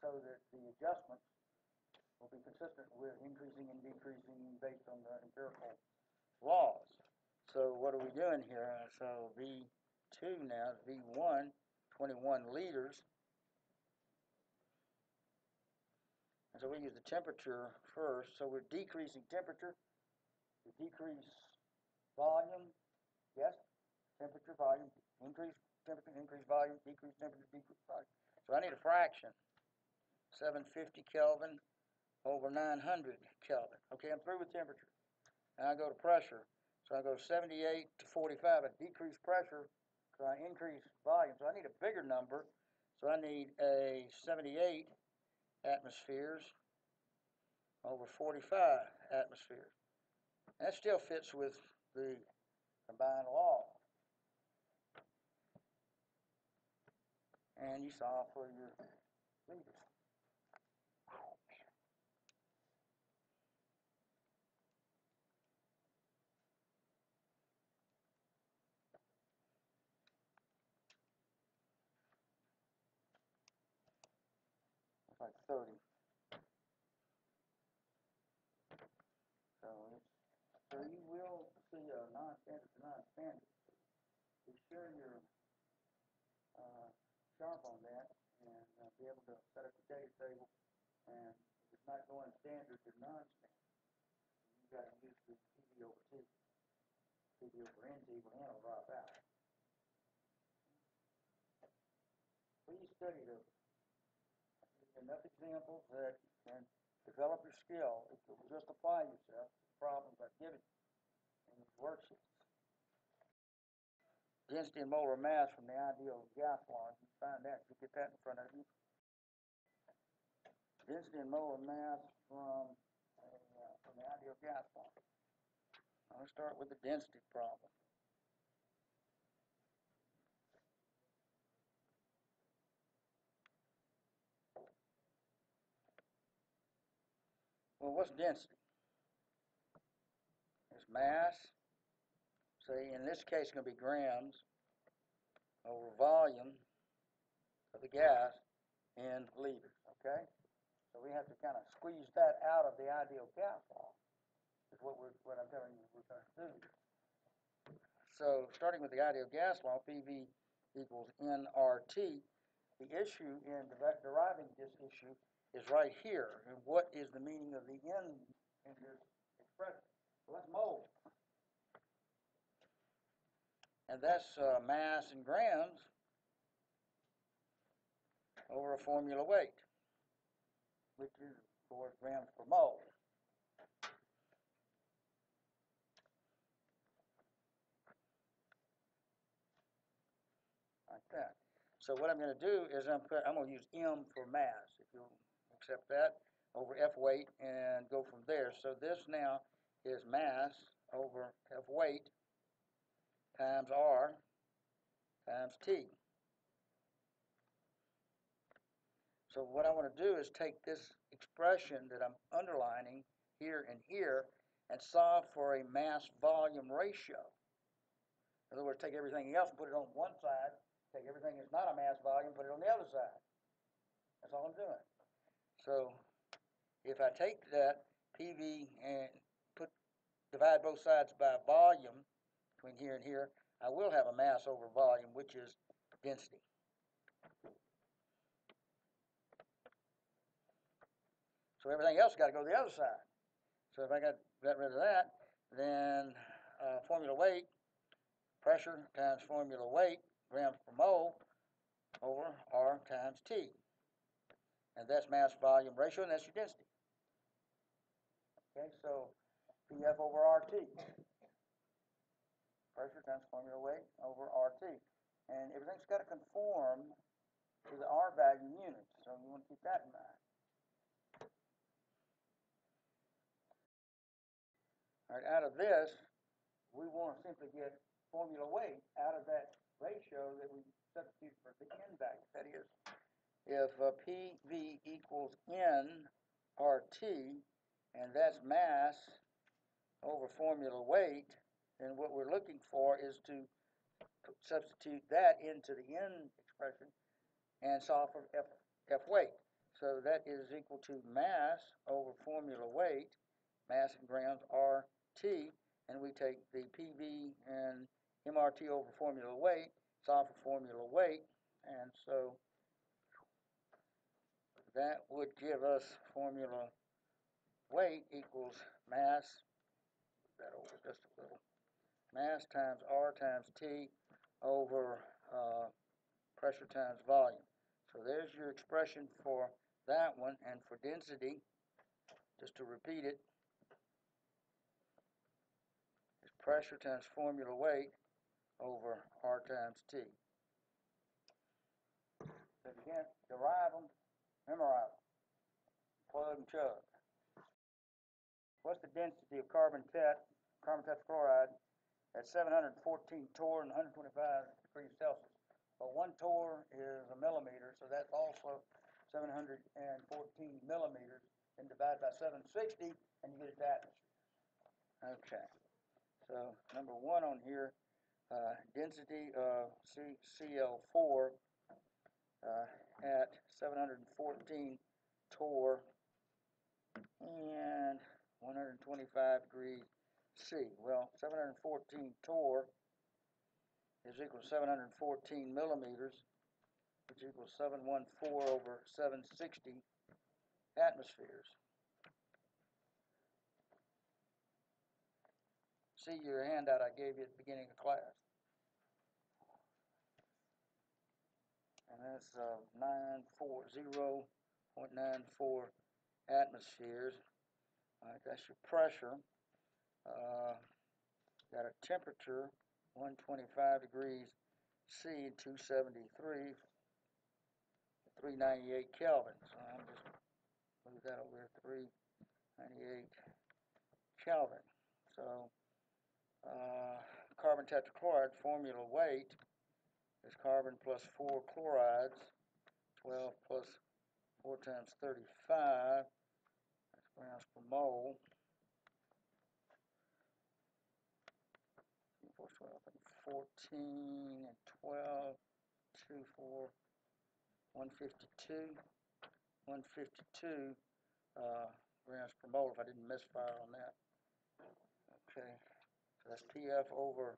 [SPEAKER 1] so that the adjustments will be consistent with increasing and decreasing based on the empirical laws. So what are we doing here? So V2 now is V1, 21 liters. And so we use the temperature first. So we're decreasing temperature. We decrease volume. Yes? Temperature, volume, increase temperature, increase volume, decrease temperature, decrease volume. So I need a fraction. 750 Kelvin over 900 Kelvin. Okay, I'm through with temperature. Now I go to pressure. So I go 78 to 45. I decrease pressure, so I increase volume. So I need a bigger number. So I need a 78 atmospheres over 45 atmospheres. That still fits with the combined law. And you saw for your liters. It's like thirty. So it's, so you will see a non-standard to non-standard. Be sure you're, uh, sharp on that and uh, be able to set up the data table. And if it's not going standard to non-standard, you gotta use the PV over T. PV over NT, will drop out. Please study those enough examples that you can develop your skill if you'll just apply yourself to the problems I've given you in these worksheets. Density and molar mass from the ideal gas law, you find that, you get that in front of you. Density and molar mass from, uh, from the ideal gas law. I'm gonna start with the density problem. Well, what's density? It's mass, See, in this case it's going to be grams, over volume of the gas in liters, okay? So we have to kind of squeeze that out of the ideal gas law, is what we're, what I'm telling you we're going to do. So starting with the ideal gas law, PV equals nRT, the issue in deriving this issue is right here. And what is the meaning of the N in this expression? Well, that's mole. And that's uh, mass in grams over a formula weight, which is, of course, grams per mole. Like that. So what I'm going to do is I'm, I'm going to use M for mass, if you'll accept that, over F weight and go from there. So this now is mass over F weight times R times T. So what I want to do is take this expression that I'm underlining here and here and solve for a mass volume ratio. In other words, take everything else and put it on one side, take everything that's not a mass volume, put it on the other side. That's all I'm doing. So if I take that PV and put divide both sides by volume between here and here, I will have a mass over volume, which is density. So everything else got to go to the other side. So if I got, got rid of that, then uh, formula weight, pressure times formula weight, grams per mole, over R times T. And that's mass volume ratio, and that's your density. Okay, so PF over RT. Pressure times formula weight over RT. And everything's got to conform to the R value units, so you want to keep that in mind. All right, out of this, we want to simply get formula weight out of that ratio that we substitute for the N value. That is, if PV equals nRT, and that's mass over formula weight, then what we're looking for is to substitute that into the N expression and solve for F, F weight. So that is equal to mass over formula weight, mass in grams RT, and we take the PV and MRT over formula weight, solve for formula weight, and so that would give us formula weight equals mass, that over just a little, mass times R times T over uh, pressure times volume. So there's your expression for that one, and for density, just to repeat it, is pressure times formula weight over R times T. You can't derive them, memorize them. Plug and chug. What's the density of carbon tet, carbon tetrachloride at 714 torr and 125 degrees Celsius? Well, one torr is a millimeter, so that's also 714 millimeters, and divide by 760, and you get atmosphere. Okay. So number one on here, uh, density of C- CL4 uh, at 714 torr and 125 degrees C. Well, 714 torr is equal to 714 millimeters, which equals 714 over 760 atmospheres. See your handout I gave you at the beginning of class. And that's uh, 940.94 atmospheres. All right, that's your pressure. Uh, got a temperature, 125 degrees C, 273, 398 Kelvin. So I'm just move that over here, 398 Kelvin. So uh, carbon tetrachloride formula weight is carbon plus four chlorides, 12 plus 4 times 35, that's grams per mole. four, twelve, and fourteen, and twelve, two, four, one fifty-two, one fifty-two, uh, grams per mole, if I didn't misfire on that. Okay, so that's PF over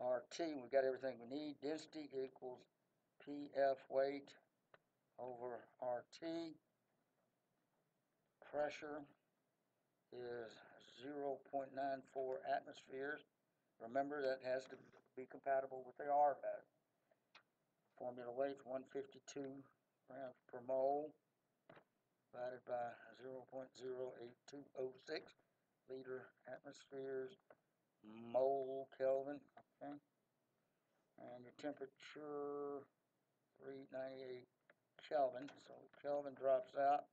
[SPEAKER 1] RT, we've got everything we need, density equals PF weight over RT. Pressure is zero point nine four atmospheres. Remember, that has to be compatible with the R value. Formula one fifty-two grams per mole, divided by zero point zero eight two oh six liter atmospheres, mole Kelvin, okay? And the temperature, three ninety-eight Kelvin, so Kelvin drops out,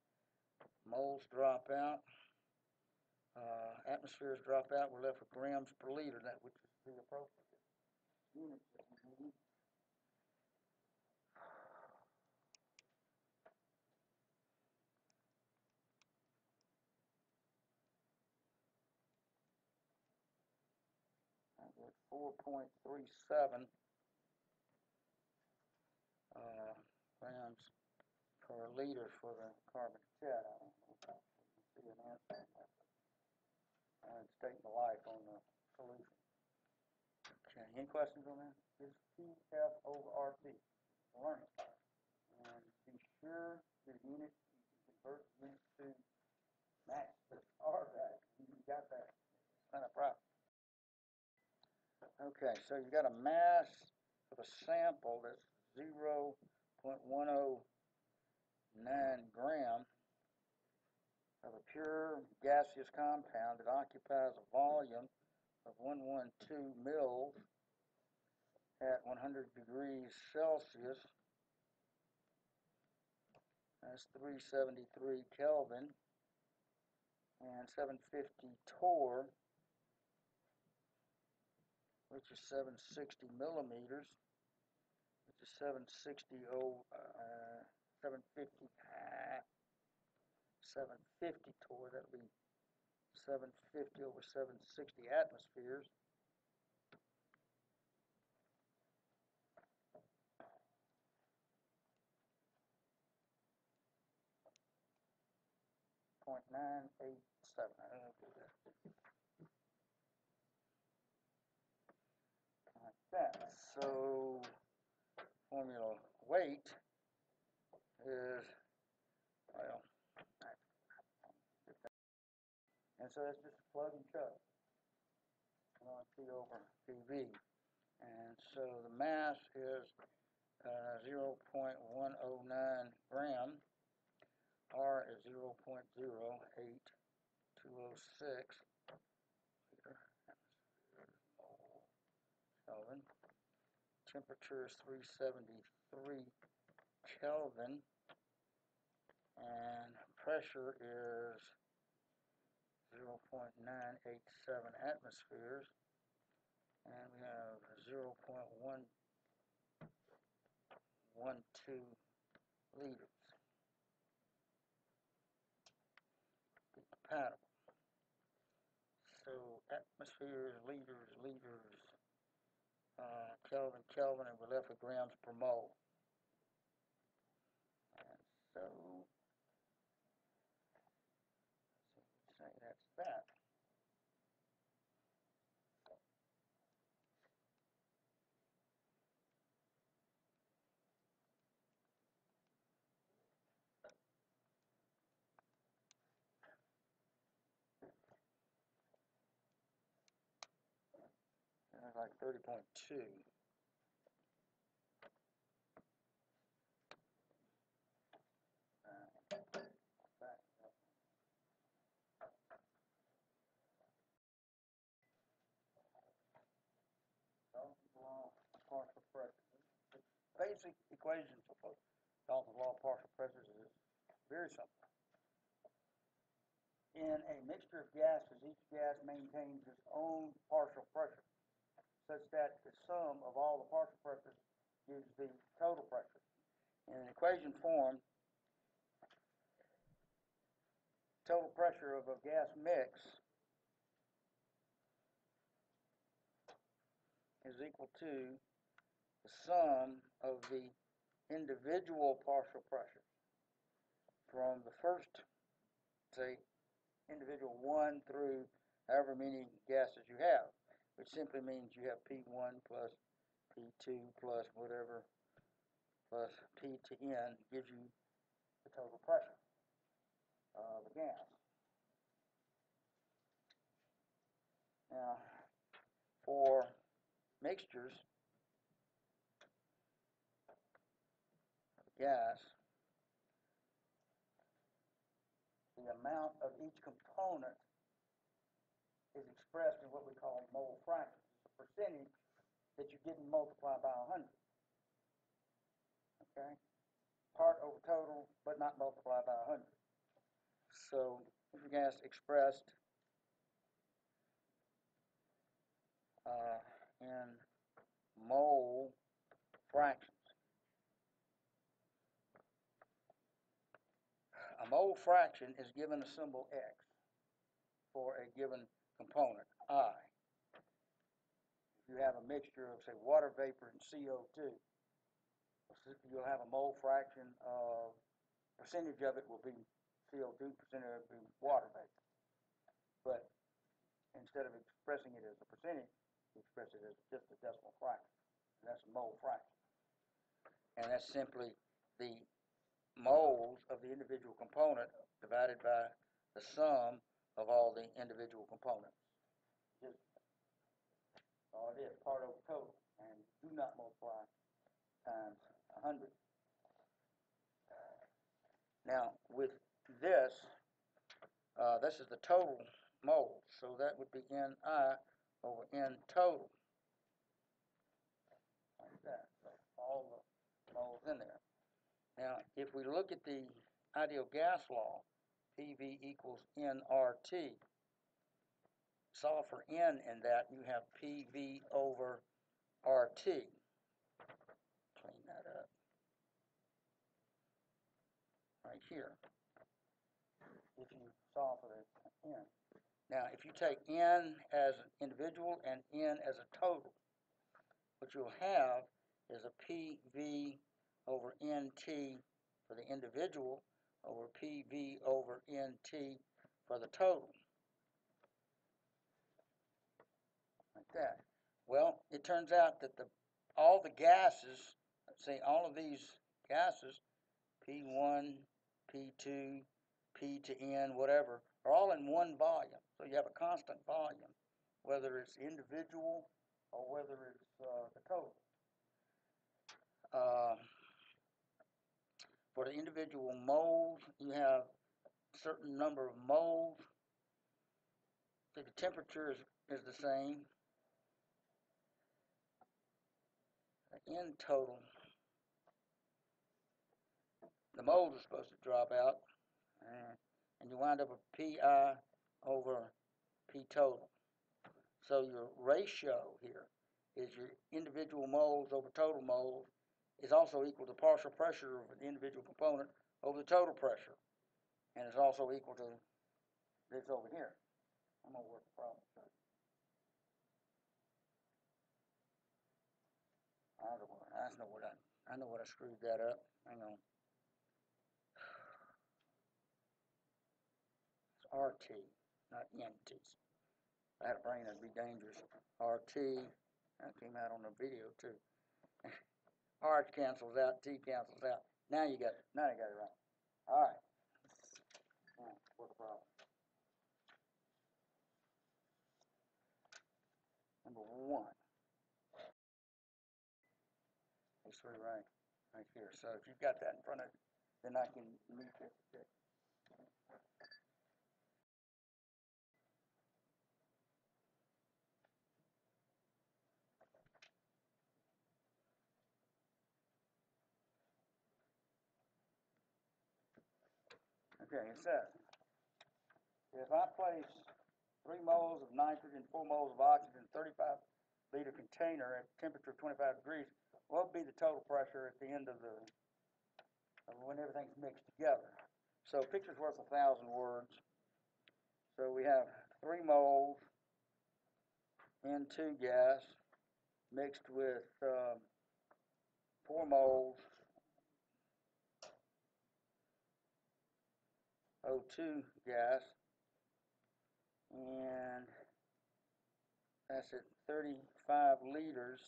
[SPEAKER 1] moles drop out, uh, atmospheres drop out, we're left with grams per liter, that which is the appropriate unit 4.37 uh, grams per liter for the carbon tet. I don't know if you can see an answer. Uh, it's taking the life on the solution. Okay, any questions on that? Is PF over RT? Learn it. And be sure the unit, you can convert units to match the R value. You got that. It's not a problem. Okay, so you've got a mass of a sample that's zero point one oh nine gram of a pure gaseous compound that occupies a volume of one one two mils at one hundred degrees Celsius. That's three seventy-three Kelvin and seven fifty torr which is seven sixty millimeters, which is seven sixty oh, uh, seven fifty, ah, seven fifty torr, that'll be seven fifty over seven sixty atmospheres. Point nine eight seven, I don't know if that. So formula weight is well, and so that's just plug and chug. Uh, P over PV, and so the mass is uh, 0.109 gram. R is 0.08206 Kelvin. Temperature is 373 Kelvin. And pressure is 0.987 atmospheres. And we have 0.112 liters. Compatible. So atmospheres, liters, liters, uh, Kelvin, Kelvin, and we're left with grams per mole. And so say that's that. That's like thirty point two. Partial pressure. Basic equation for Dalton's law of partial pressures is very simple. In a mixture of gases, each gas maintains its own partial pressure such that the sum of all the partial pressures gives the total pressure. In an equation form, total pressure of a gas mix is equal to the sum of the individual partial pressures from the first, say, individual one through however many gases you have, which simply means you have P1 plus P2 plus whatever plus P to N gives you the total pressure of the gas. Now, for mixtures of gas, the amount of each component is expressed in what we call mole fractions. A percentage that you didn't multiply by 100. Okay? Part over total, but not multiplied by 100. So, the gas expressed uh, in mole fractions. A mole fraction is given a symbol x for a given component, I. If you have a mixture of, say, water vapor and CO2, you'll have a mole fraction of, percentage of it will be CO2, percentage of it will be water vapor. But instead of expressing it as a percentage, you express it as just a decimal fraction. And that's a mole fraction. And that's simply the moles of the individual component divided by the sum of all the individual components. Just all it is, part over total, and do not multiply times hundred. Now, with this, uh, this is the total moles, so that would be Ni over N total. Like that, so all the moles in there. Now, if we look at the ideal gas law, PV equals nRT. Solve for N in that, you have PV over RT. Clean that up. Right here. If you solve for the N. Now, if you take N as an individual and N as a total, what you'll have is a PV over NT for the individual over PV over NT for the total. Like that. Well, it turns out that the all the gases, say all of these gases, P1, P2, P to N, whatever, are all in one volume. So you have a constant volume, whether it's individual or whether it's uh, the total. Uh, for the individual moles, you have a certain number of moles. So the temperature is, is the same. The N total, the moles are supposed to drop out, uh, and you wind up with PI over P total. So your ratio here is your individual moles over total moles is also equal to partial pressure of the individual component over the total pressure. And it's also equal to this over here. I'm going to work the problem. I don't know, I know what I, I know what I screwed that up. Hang on. It's RT, not. If I had a brain, that'd be dangerous. RT, that came out on the video too. R cancels out, T cancels out. Now you got it. Now you got it right. All right. Problem? Number one. It's right, right here. So if you've got that in front of you, then I can meet this. It says, if I place three moles of nitrogen, four moles of oxygen, 35 liter container at temperature of 25 degrees, what would be the total pressure at the end of the, when everything's mixed together? So picture's worth a thousand words. So we have three moles N2 gas mixed with um, four moles O2 gas, and that's at 35 liters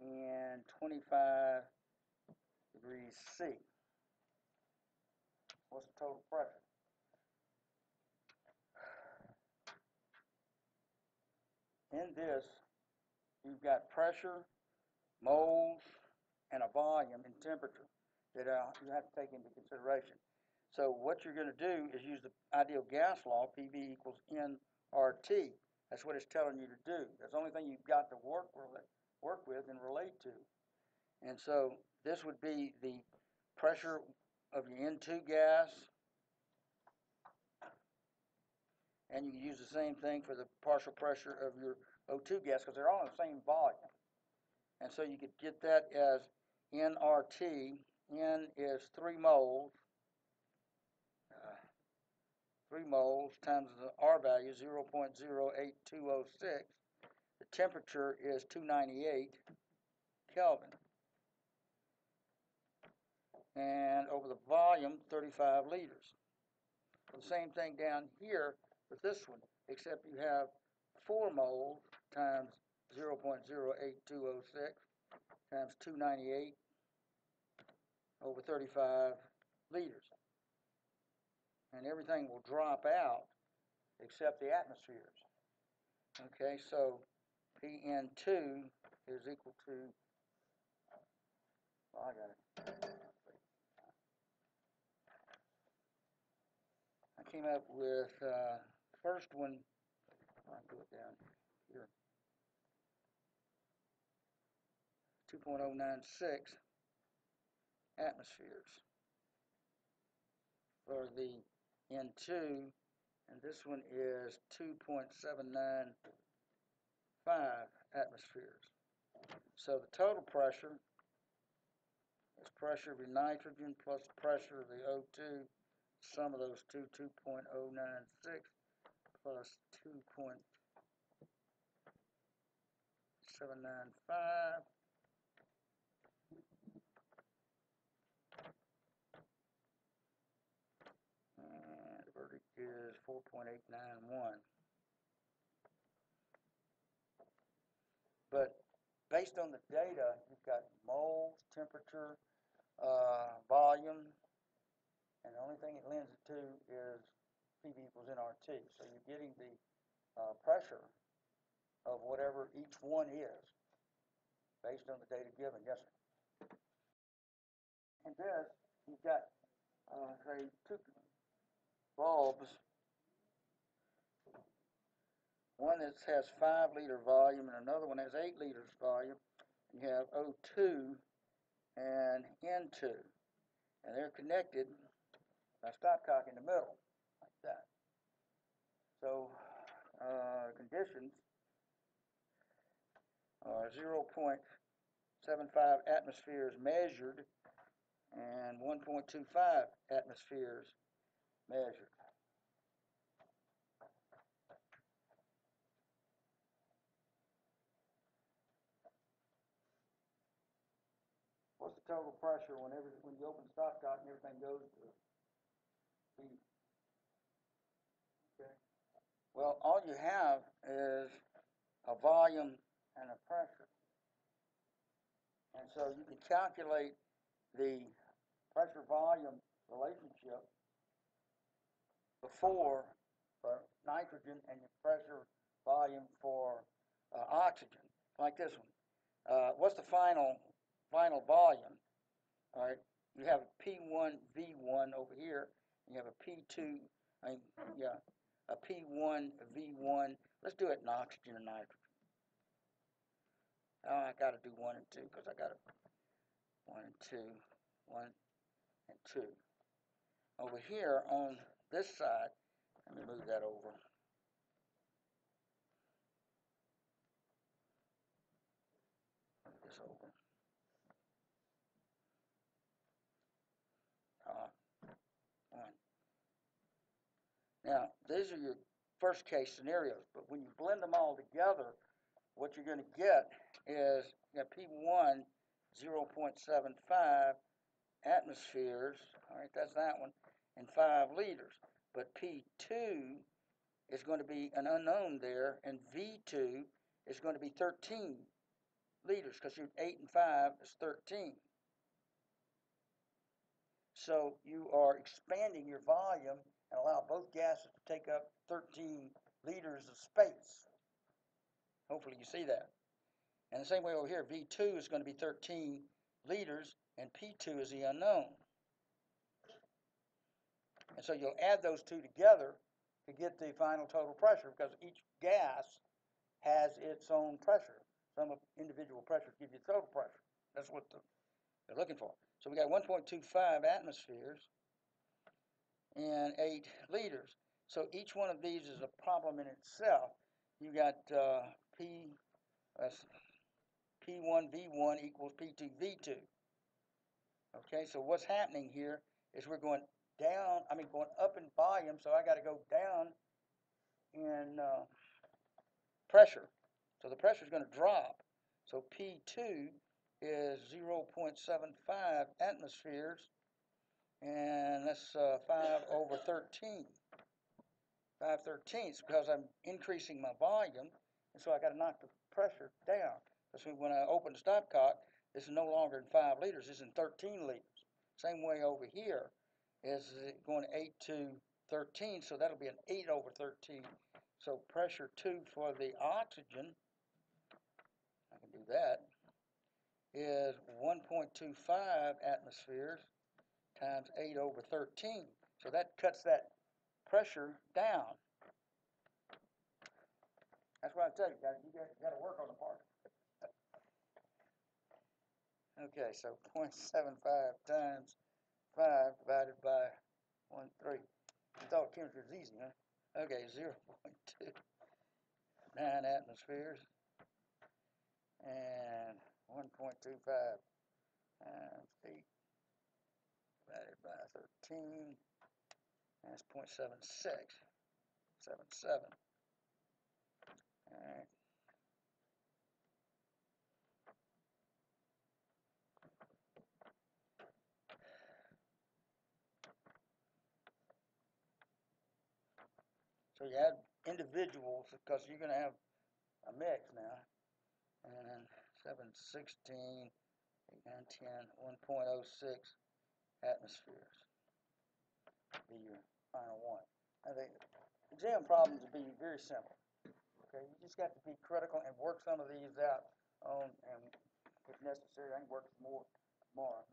[SPEAKER 1] and 25 degrees C. What's the total pressure? In this, you've got pressure, moles, and a volume and temperature that uh, you have to take into consideration. So what you're going to do is use the ideal gas law, PV equals nRT. That's what it's telling you to do. That's the only thing you've got to work with, work with and relate to. And so this would be the pressure of your N2 gas. And you can use the same thing for the partial pressure of your O2 gas because they're all in the same volume. And so you could get that as nRT. N is 3 moles. Uh, 3 moles times the R value, 0.08206. The temperature is 298 Kelvin. And over the volume, 35 liters. The same thing down here with this one, except you have 4 moles times 0.08206 times 298 over 35 liters. And everything will drop out except the atmospheres. Okay, so PN2 is equal to, well, I got it. I came up with, uh, first one, I'll do it down here. 2.096 atmospheres for the N2, and this one is 2.795 atmospheres. So the total pressure is pressure of your nitrogen plus pressure of the O2, sum of those two, 2.096 plus 2.795 And the verdict is four point eight nine one. But based on the data, you've got moles, temperature, uh, volume, and the only thing it lends it to is PV equals nRT. So you're getting the uh, pressure of whatever each one is based on the data given. Yes, sir. And this, you've got, uh, say, two bulbs. One that has five liter volume and another one has eight liters volume. You have O2 and N2. And they're connected by stopcock in the middle, like that. So, uh, conditions are 0.75 atmospheres measured and 1.25 atmospheres measured. What's the total pressure whenever when you open the stopcock and everything goes to? Okay. Well, all you have is a volume and a pressure. And so you can calculate the pressure volume relationship before for nitrogen and your pressure volume for uh, oxygen, like this one. Uh, what's the final final volume? All right, you have a P1 V1 over here. You have a P2, I mean, yeah, a P1 V1. Let's do it in oxygen and nitrogen. Oh, I got to do one and two because I got to one and two, one and two. Over here on this side, let me move that over. Move this over. Now, these are your first case scenarios, but when you blend them all together, what you're gonna get is, you got P one, zero point seven five atmospheres, all right, that's that one, and five liters. But P two is gonna be an unknown there, and V two is gonna be thirteen liters, cause you're eight and five is thirteen. So you are expanding your volume and allow both gases to take up thirteen liters of space. Hopefully you see that. And the same way over here, V two is gonna be thirteen liters, and P two is the unknown. And so you'll add those two together to get the final total pressure, because each gas has its own pressure. Some individual pressures give you total pressure. That's what the, they're looking for. So we got one point two five atmospheres and eight liters. So each one of these is a problem in itself. You got, uh, P, that's P one V one equals P two V two. Okay, so what's happening here is we're going down, I mean, going up in volume, so I gotta go down in, uh, pressure. So the pressure is gonna drop. So P two is zero point seven five atmospheres, and that's, uh, five over thirteen. Five thirteenths, because I'm increasing my volume, and so I gotta knock the pressure down. So when I open the stopcock, it's no longer in five liters, it's in thirteen liters. Same way over here, is going eight to thirteen, so that'll be an eight over thirteen. So pressure two for the oxygen, I can do that, is one point two five atmospheres times eight over thirteen. So that cuts that pressure down. That's what I tell you, gotta, you you gotta work on the part. Okay, so 0.75 times five divided by one three. You thought chemistry was easy, huh? Okay, zero point two nine atmospheres and one point two five times eight divided by thirteen. That's point seven six, seven seven. Alright. So you add individuals, because you're gonna have a mix now. And then seven sixteen, eight nine ten, one point oh six atmospheres. Be your final one. I think exam problems will be very simple. Okay, you just got to be critical and work some of these out on, and if necessary, I can work some more tomorrow.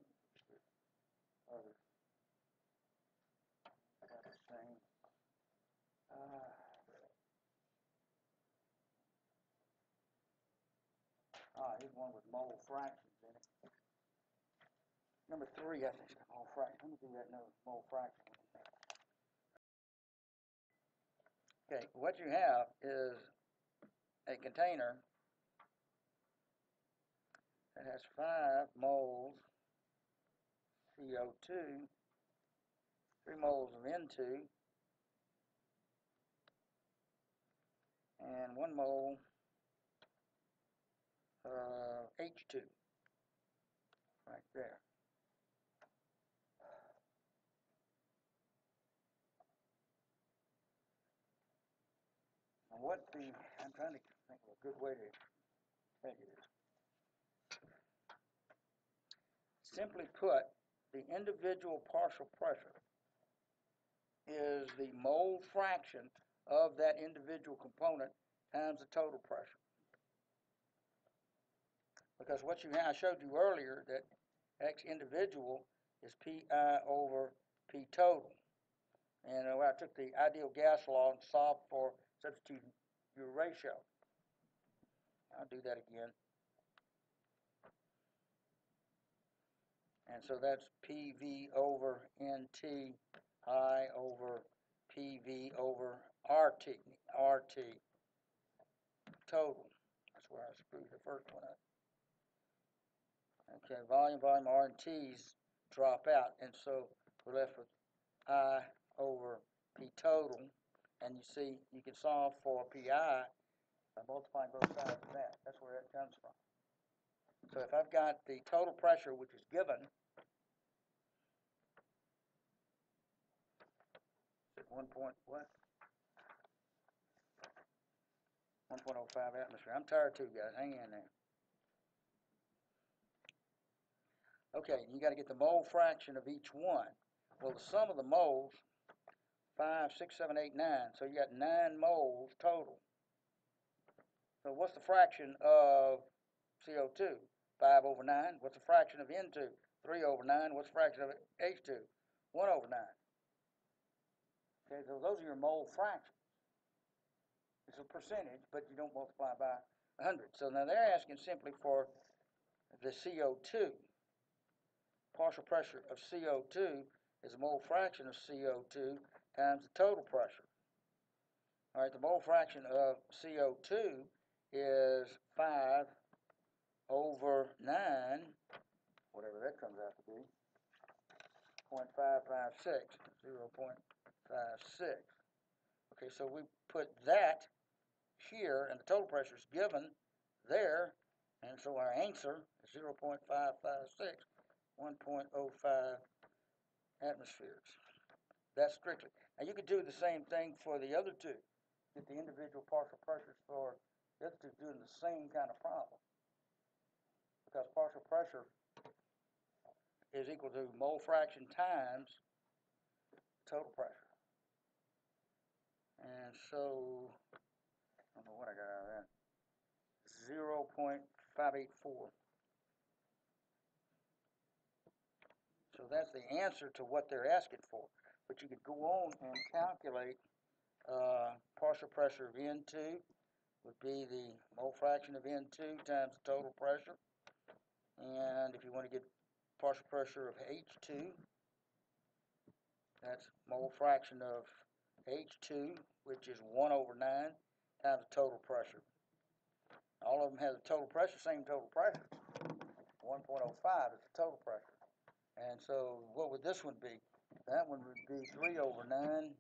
[SPEAKER 1] Others. I got this thing. Uh, Ah, here's one with mole fractions in it. Number three, I think, mole. Let me do that no mole fraction. Okay, what you have is a container that has five moles CO2, three moles of N2, and one mole Uh, of H2 right there. What the, I'm trying to think of a good way to tell you this. Simply put, the individual partial pressure is the mole fraction of that individual component times the total pressure. Because what you I showed you earlier that X individual is PI over P total. And uh, I took the ideal gas law and solved for substituting your ratio. I'll do that again. And so that's PV over NT I over PV over RT, RT total. That's where I screwed the first one up. Okay, volume, volume, R and T's drop out, and so we're left with I over P total. And you see, you can solve for PI by multiplying both sides of that. That's where that comes from. So if I've got the total pressure, which is given, at one point, what? One point oh five atmosphere. I'm tired too, guys. Hang in there. Okay, you gotta get the mole fraction of each one. Well, the sum of the moles, five, six, seven, eight, nine, so you got nine moles total. So what's the fraction of CO2? Five over nine. What's the fraction of N2? Three over nine. What's the fraction of H2? One over nine. Okay, so those are your mole fractions. It's a percentage, but you don't multiply by hundred. So now they're asking simply for the CO2. Partial pressure of CO2 is a mole fraction of CO2 times the total pressure. All right, the mole fraction of CO2 is 5 over 9, whatever that comes out to be, 0.556, 0.56. Okay, so we put that here, and the total pressure is given there, and so our answer is 0.556, 1.05 atmospheres. That's strictly. Now you could do the same thing for the other two. Get the individual partial pressures for the other two doing the same kind of problem. Because partial pressure is equal to mole fraction times total pressure. And so, I don't know what I got out of that. 0.584. So that's the answer to what they're asking for. But you could go on and calculate, uh, partial pressure of N two would be the mole fraction of N two times the total pressure. And if you want to get partial pressure of H two, that's mole fraction of H two, which is one over nine times the total pressure. All of them have the total pressure, same total pressure. One point oh five is the total pressure. And so what would this one be? That one would be three over nine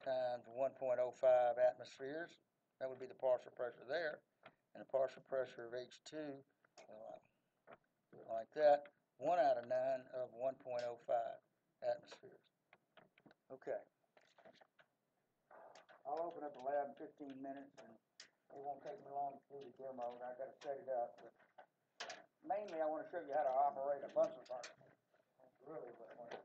[SPEAKER 1] times one point oh five atmospheres. That would be the partial pressure there. And the partial pressure of H two, like that, one out of nine of one point oh five atmospheres. Okay. I'll open up the lab in fifteen minutes and it won't take me long to do the demo. I gotta set it up mainly I want to show you how to operate a bunch of That's really I want to.